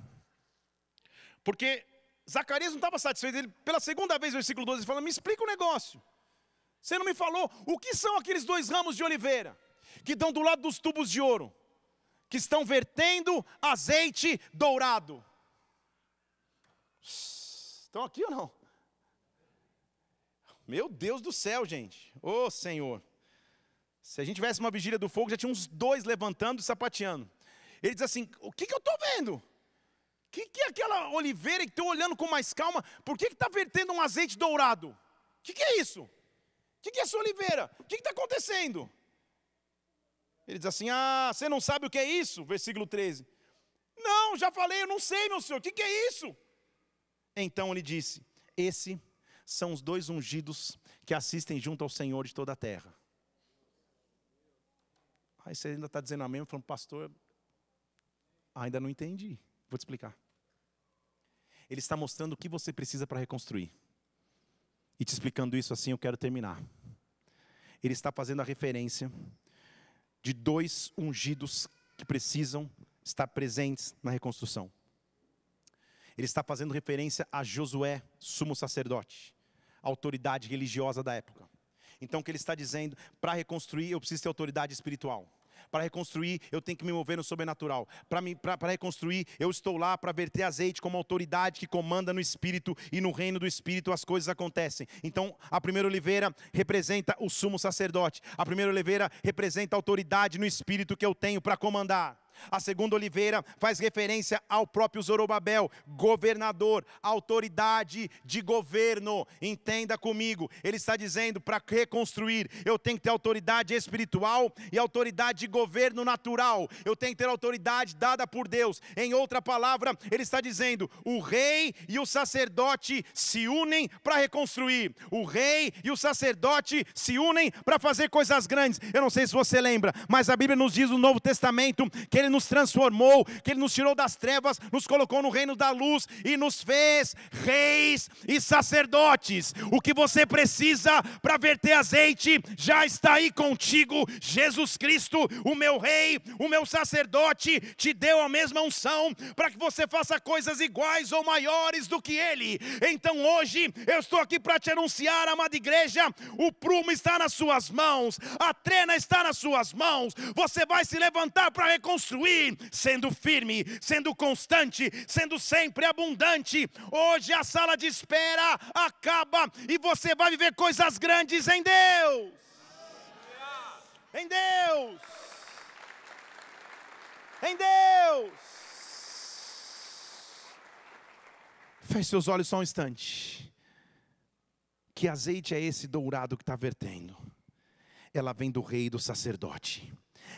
Porque Zacarias não estava satisfeito. Ele, pela segunda vez, versículo 12, ele fala: Me explica o um negócio. Você não me falou o que são aqueles dois ramos de oliveira que estão do lado dos tubos de ouro, que estão vertendo azeite dourado. Estão aqui ou não? Meu Deus do céu, gente. Ô oh, Senhor. Se a gente tivesse uma vigília do fogo, já tinha uns dois levantando e sapateando. Ele diz assim: O que, que eu estou vendo? O que, que é aquela oliveira que estou olhando com mais calma? Por que está vertendo um azeite dourado? O que, que é isso? O que, que é essa oliveira? O que está acontecendo? Ele diz assim: Ah, você não sabe o que é isso? Versículo 13. Não, já falei, eu não sei, meu senhor. O que, que é isso? Então ele disse: Esse são os dois ungidos que assistem junto ao Senhor de toda a terra. Aí você ainda está dizendo amém, falando, pastor, ainda não entendi. Vou te explicar. Ele está mostrando o que você precisa para reconstruir. E te explicando isso assim, eu quero terminar. Ele está fazendo a referência de dois ungidos que precisam estar presentes na reconstrução. Ele está fazendo referência a Josué, sumo sacerdote autoridade religiosa da época. Então, o que ele está dizendo, para reconstruir, eu preciso ter autoridade espiritual. Para reconstruir, eu tenho que me mover no sobrenatural. Para reconstruir, eu estou lá para verter azeite como autoridade que comanda no espírito e no reino do espírito as coisas acontecem. Então, a primeira oliveira representa o sumo sacerdote. A primeira oliveira representa a autoridade no espírito que eu tenho para comandar. A segunda oliveira faz referência ao próprio Zorobabel, governador, autoridade de governo. Entenda comigo, ele está dizendo para reconstruir, eu tenho que ter autoridade espiritual e autoridade de governo natural. Eu tenho que ter autoridade dada por Deus. Em outra palavra, ele está dizendo: o rei e o sacerdote se unem para reconstruir. O rei e o sacerdote se unem para fazer coisas grandes. Eu não sei se você lembra, mas a Bíblia nos diz no Novo Testamento que ele nos transformou, que Ele nos tirou das trevas, nos colocou no reino da luz e nos fez reis e sacerdotes. O que você precisa para verter azeite já está aí contigo. Jesus Cristo, o meu rei, o meu sacerdote, te deu a mesma unção para que você faça coisas iguais ou maiores do que Ele. Então hoje eu estou aqui para te anunciar, amada igreja: o prumo está nas suas mãos, a trena está nas suas mãos. Você vai se levantar para reconstruir sendo firme, sendo constante, sendo sempre abundante. Hoje a sala de espera acaba e você vai viver coisas grandes em Deus. Em Deus. Em Deus. Feche seus olhos só um instante. Que azeite é esse dourado que está vertendo? Ela vem do rei do sacerdote.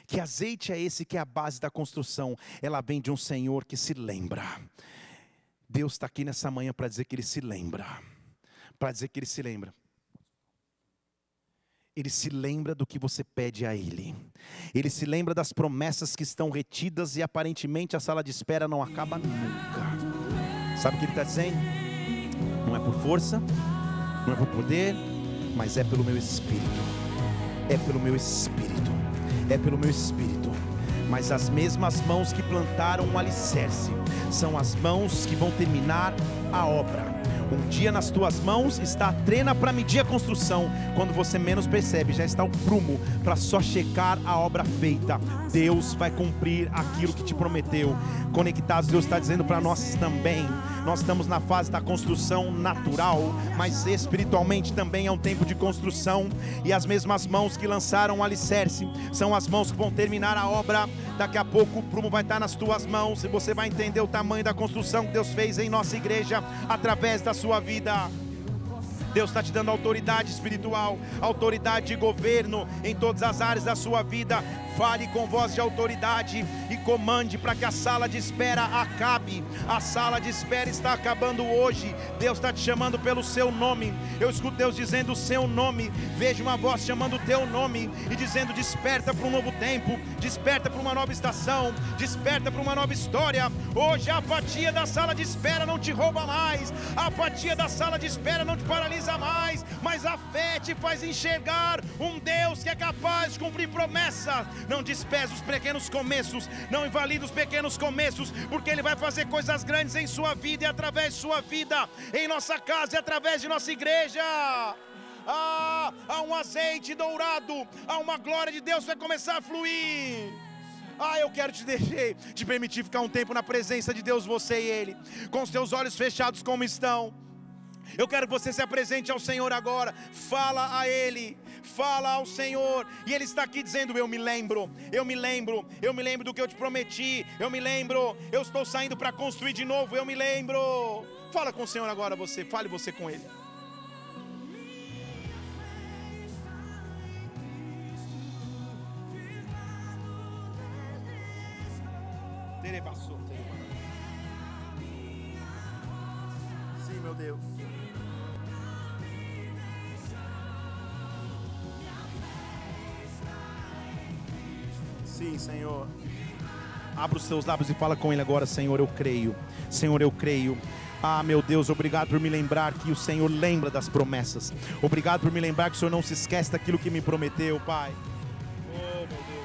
Que azeite é esse que é a base da construção? Ela vem de um Senhor que se lembra. Deus está aqui nessa manhã para dizer que Ele se lembra. Para dizer que Ele se lembra. Ele se lembra do que você pede a Ele. Ele se lembra das promessas que estão retidas e aparentemente a sala de espera não acaba nunca. Sabe o que Ele está dizendo? Não é por força, não é por poder, mas é pelo meu espírito. É pelo meu espírito é pelo meu espírito. Mas as mesmas mãos que plantaram o alicerce são as mãos que vão terminar a obra. Um dia nas tuas mãos está a trena para medir a construção. Quando você menos percebe, já está o prumo para só checar a obra feita. Deus vai cumprir aquilo que te prometeu. Conectados, Deus está dizendo para nós também. Nós estamos na fase da construção natural, mas espiritualmente também é um tempo de construção. E as mesmas mãos que lançaram o alicerce são as mãos que vão terminar a obra. Daqui a pouco o prumo vai estar nas tuas mãos e você vai entender o tamanho da construção que Deus fez em nossa igreja através da sua vida. Deus está te dando autoridade espiritual, autoridade de governo em todas as áreas da sua vida. Fale com voz de autoridade e comande para que a sala de espera acabe. A sala de espera está acabando hoje. Deus está te chamando pelo seu nome. Eu escuto Deus dizendo o seu nome. Vejo uma voz chamando o teu nome e dizendo: Desperta para um novo tempo, desperta para uma nova estação, desperta para uma nova história. Hoje a apatia da sala de espera não te rouba mais, a apatia da sala de espera não te paralisa mais, mas a fé te faz enxergar um Deus que é capaz de cumprir promessas não despreze os pequenos começos, não invalide os pequenos começos, porque Ele vai fazer coisas grandes em sua vida e através de sua vida, em nossa casa e através de nossa igreja. Ah, há um azeite dourado, há uma glória de Deus que vai começar a fluir. Ah, eu quero te deixar, te permitir ficar um tempo na presença de Deus, você e Ele, com os teus olhos fechados como estão. Eu quero que você se apresente ao Senhor agora. Fala a Ele, fala ao Senhor. E Ele está aqui dizendo: Eu me lembro, eu me lembro, eu me lembro do que eu te prometi. Eu me lembro, eu estou saindo para construir de novo. Eu me lembro. Fala com o Senhor agora, você. Fale você com Ele. Senhor. Abra os seus lábios e fala com Ele agora, Senhor, eu creio. Senhor, eu creio. Ah, meu Deus, obrigado por me lembrar que o Senhor lembra das promessas. Obrigado por me lembrar que o Senhor não se esquece daquilo que me prometeu, Pai. Oh, meu Deus.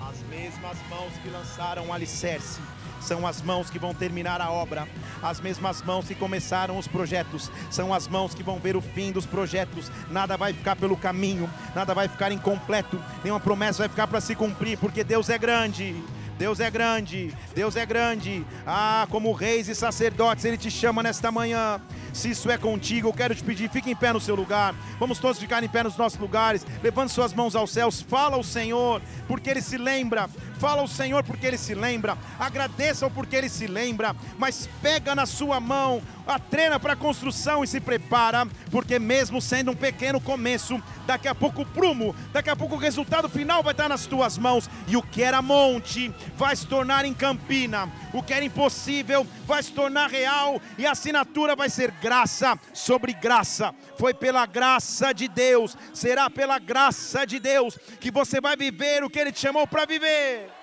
As mesmas mãos que lançaram o alicerce são as mãos que vão terminar a obra, as mesmas mãos que começaram os projetos, são as mãos que vão ver o fim dos projetos. Nada vai ficar pelo caminho, nada vai ficar incompleto, nenhuma promessa vai ficar para se cumprir, porque Deus é grande. Deus é grande, Deus é grande. Ah, como reis e sacerdotes, Ele te chama nesta manhã. Se isso é contigo, eu quero te pedir, fique em pé no seu lugar. Vamos todos ficar em pé nos nossos lugares. Levante suas mãos aos céus. Fala ao Senhor, porque Ele se lembra. Fala ao Senhor porque Ele se lembra. Agradeça-o porque Ele se lembra. Mas pega na sua mão a treina para a construção e se prepara, porque mesmo sendo um pequeno começo, daqui a pouco o prumo, daqui a pouco o resultado final vai estar nas tuas mãos. E o que era monte vai se tornar em campina. O que era impossível vai se tornar real. E a assinatura vai ser graça sobre graça. Foi pela graça de Deus, será pela graça de Deus que você vai viver o que Ele te chamou para viver.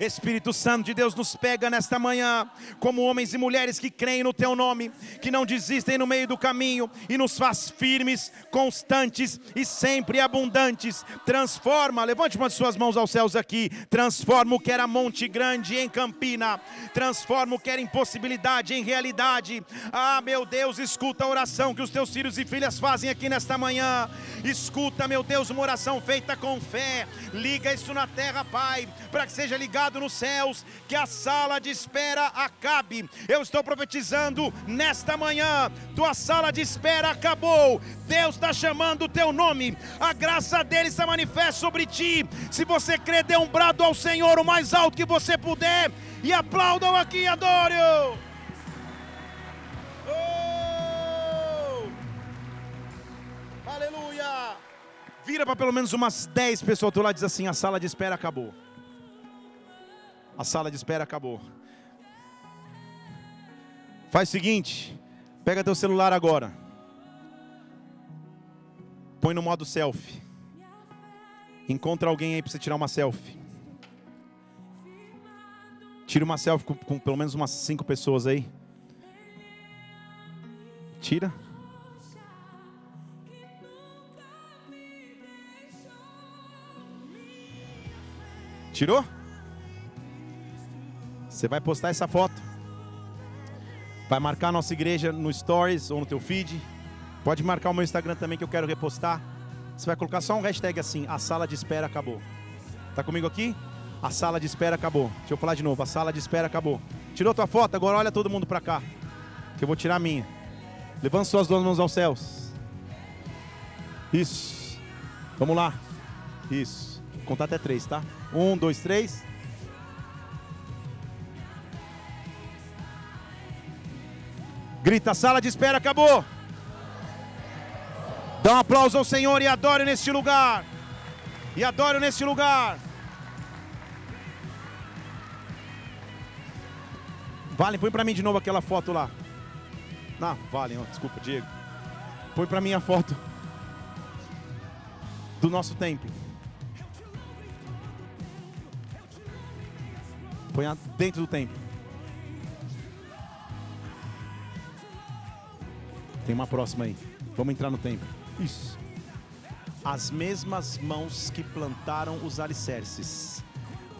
Espírito Santo de Deus nos pega nesta manhã, como homens e mulheres que creem no Teu nome, que não desistem no meio do caminho e nos faz firmes, constantes e sempre abundantes. Transforma, levante uma de suas mãos aos céus aqui. Transforma o que era Monte Grande em Campina, transforma o que era impossibilidade em realidade. Ah, meu Deus, escuta a oração que os teus filhos e filhas fazem aqui nesta manhã. Escuta, meu Deus, uma oração feita com fé. Liga isso na terra, Pai, para que seja ligado nos céus, que a sala de espera acabe. Eu estou profetizando nesta manhã, tua sala de espera acabou. Deus está chamando o teu nome, a graça dele se manifesta sobre ti. Se você crê, dê um brado ao Senhor o mais alto que você puder e aplaudam aqui adore-o. Oh! Aleluia! Vira para pelo menos umas 10 pessoas do lado e diz assim: a sala de espera acabou. A sala de espera acabou. Faz o seguinte, pega teu celular agora. Põe no modo selfie. Encontra alguém aí para você tirar uma selfie. Tira uma selfie com, com pelo menos umas cinco pessoas aí. Tira. Tirou? Você vai postar essa foto. Vai marcar a nossa igreja no Stories ou no teu feed. Pode marcar o meu Instagram também que eu quero repostar. Você vai colocar só um hashtag assim: a sala de espera acabou. Tá comigo aqui? A sala de espera acabou. Deixa eu falar de novo: a sala de espera acabou. Tirou tua foto? Agora olha todo mundo para cá. Que eu vou tirar a minha. Levanta suas duas mãos aos céus. Isso. Vamos lá. Isso. Vou contar até três, tá? Um, dois, três. Grita, sala de espera acabou. Dá um aplauso ao Senhor e adore neste lugar. E adore neste lugar. Vale, põe para mim de novo aquela foto lá. Não, vale, desculpa, Diego. Põe para mim a foto do nosso templo. Põe dentro do templo. Tem uma próxima aí. Vamos entrar no templo. Isso. As mesmas mãos que plantaram os alicerces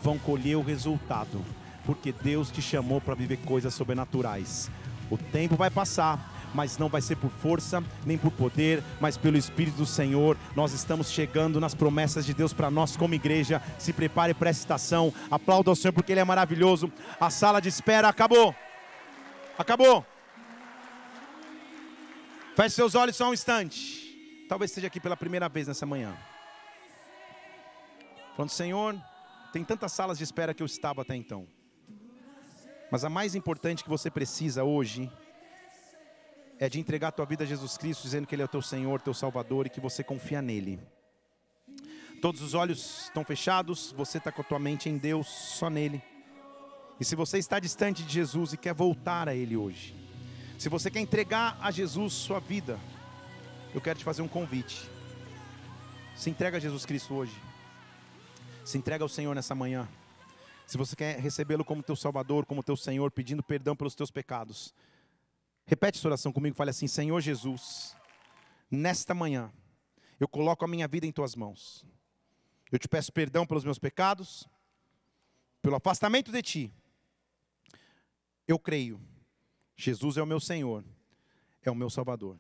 vão colher o resultado, porque Deus te chamou para viver coisas sobrenaturais. O tempo vai passar, mas não vai ser por força, nem por poder, mas pelo Espírito do Senhor. Nós estamos chegando nas promessas de Deus para nós como igreja. Se prepare para essa estação. Aplauda o Senhor porque Ele é maravilhoso. A sala de espera acabou. Acabou. Feche seus olhos só um instante. Talvez esteja aqui pela primeira vez nessa manhã. Falando, Senhor, tem tantas salas de espera que eu estava até então. Mas a mais importante que você precisa hoje é de entregar a tua vida a Jesus Cristo, dizendo que Ele é o teu Senhor, teu Salvador e que você confia nele. Todos os olhos estão fechados, você está com a tua mente em Deus, só nele. E se você está distante de Jesus e quer voltar a Ele hoje, se você quer entregar a Jesus sua vida, eu quero te fazer um convite. Se entrega a Jesus Cristo hoje. Se entrega ao Senhor nessa manhã. Se você quer recebê-lo como teu Salvador, como teu Senhor, pedindo perdão pelos teus pecados, repete essa oração comigo. Fale assim: Senhor Jesus, nesta manhã, eu coloco a minha vida em tuas mãos. Eu te peço perdão pelos meus pecados, pelo afastamento de ti. Eu creio Jesus é o meu Senhor, é o meu Salvador.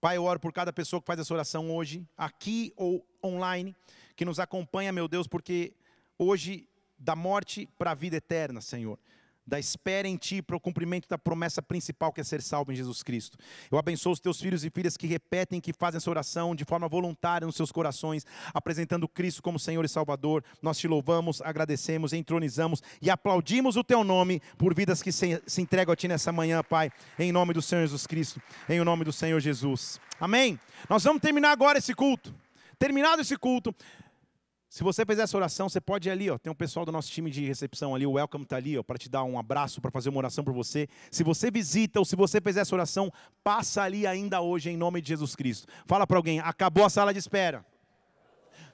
Pai, eu oro por cada pessoa que faz essa oração hoje, aqui ou online, que nos acompanha, meu Deus, porque hoje, da morte para a vida eterna, Senhor, da espera em ti para o cumprimento da promessa principal que é ser salvo em Jesus Cristo. Eu abençoo os teus filhos e filhas que repetem, que fazem essa oração de forma voluntária nos seus corações, apresentando Cristo como Senhor e Salvador. Nós te louvamos, agradecemos, entronizamos e aplaudimos o teu nome por vidas que se, se entregam a ti nessa manhã, Pai, em nome do Senhor Jesus Cristo, em nome do Senhor Jesus. Amém. Nós vamos terminar agora esse culto. Terminado esse culto, se você fizer essa oração, você pode ir ali, ó. Tem um pessoal do nosso time de recepção ali, o Welcome está ali, ó, para te dar um abraço, para fazer uma oração por você. Se você visita ou se você fizer essa oração, passa ali ainda hoje em nome de Jesus Cristo. Fala para alguém, acabou a sala de espera.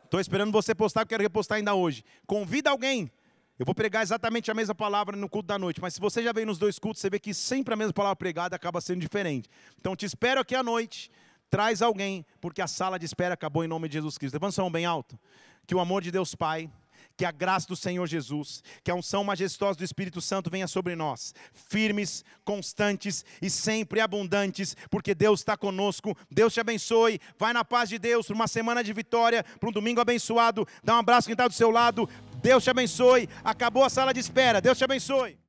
Estou esperando você postar, quero repostar ainda hoje. Convida alguém. Eu vou pregar exatamente a mesma palavra no culto da noite, mas se você já veio nos dois cultos, você vê que sempre a mesma palavra pregada acaba sendo diferente. Então te espero aqui à noite. Traz alguém, porque a sala de espera acabou em nome de Jesus Cristo. Levanta mão bem alto que o amor de Deus Pai, que a graça do Senhor Jesus, que a unção majestosa do Espírito Santo venha sobre nós, firmes, constantes e sempre abundantes, porque Deus está conosco. Deus te abençoe. Vai na paz de Deus para uma semana de vitória, para um domingo abençoado. Dá um abraço quem está do seu lado. Deus te abençoe. Acabou a sala de espera. Deus te abençoe.